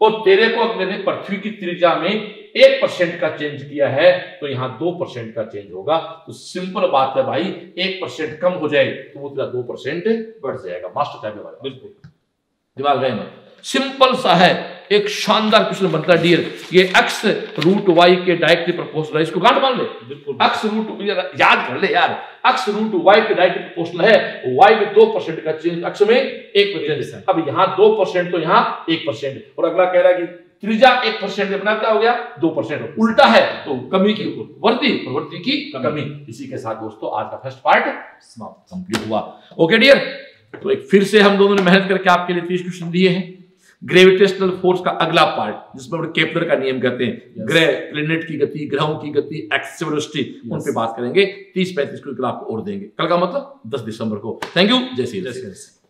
और तेरे को मैंने पृथ्वी की त्रिज्या में एक परसेंट का चेंज किया है तो यहाँ दो परसेंट का चेंज होगा। तो सिंपल बात है भाई, एक परसेंट कम हो जाए तो वो तेरा दो परसेंट बढ़ जाएगा। मास्टर साहब बिल्कुल। दिमाग सिंपल सा है। एक शानदार क्वेश्चन बनता है डियर ये एक्स रूट वाई के डायरेक्टली प्रोपोर्शनल है। इसको गांठ मान ले। एक्स रूट याद कर ले यार। एक्स रूट वाई के डायरेक्टली प्रोपोर्शनल है। वाई में दो परसेंट का चेंज एक्स में एक परसेंट अब यहाँ दो परसेंट तो यहाँ एक परसेंट और अगला कह रहा है कि त्रिज्या एक परसेंट अपना क्या हो गया? दो परसेंट उल्टा है तो कमी की वृद्धि प्रवृत्ति की। कमी। इसी के साथ दोस्तों आज का फ़र्स्ट पार्ट समाप्त कंप्लीट हुआ। ओके डियर तो एक फिर से हम दोनों ने मेहनत करके आपके लिए तीस क्वेश्चन दिए हैं। ग्रेविटेशनल फोर्स का अगला पार्ट जिसमें हम केपलर का नियम कहते हैं. ग्रह प्लेनेट की गति ग्रहों की गति एक्सिस वेलोसिटी उन पे बात करेंगे। तीस पैंतीस को आपको और देंगे। कल का मतलब दस दिसंबर को। थैंक यू जय श्री जय श्री।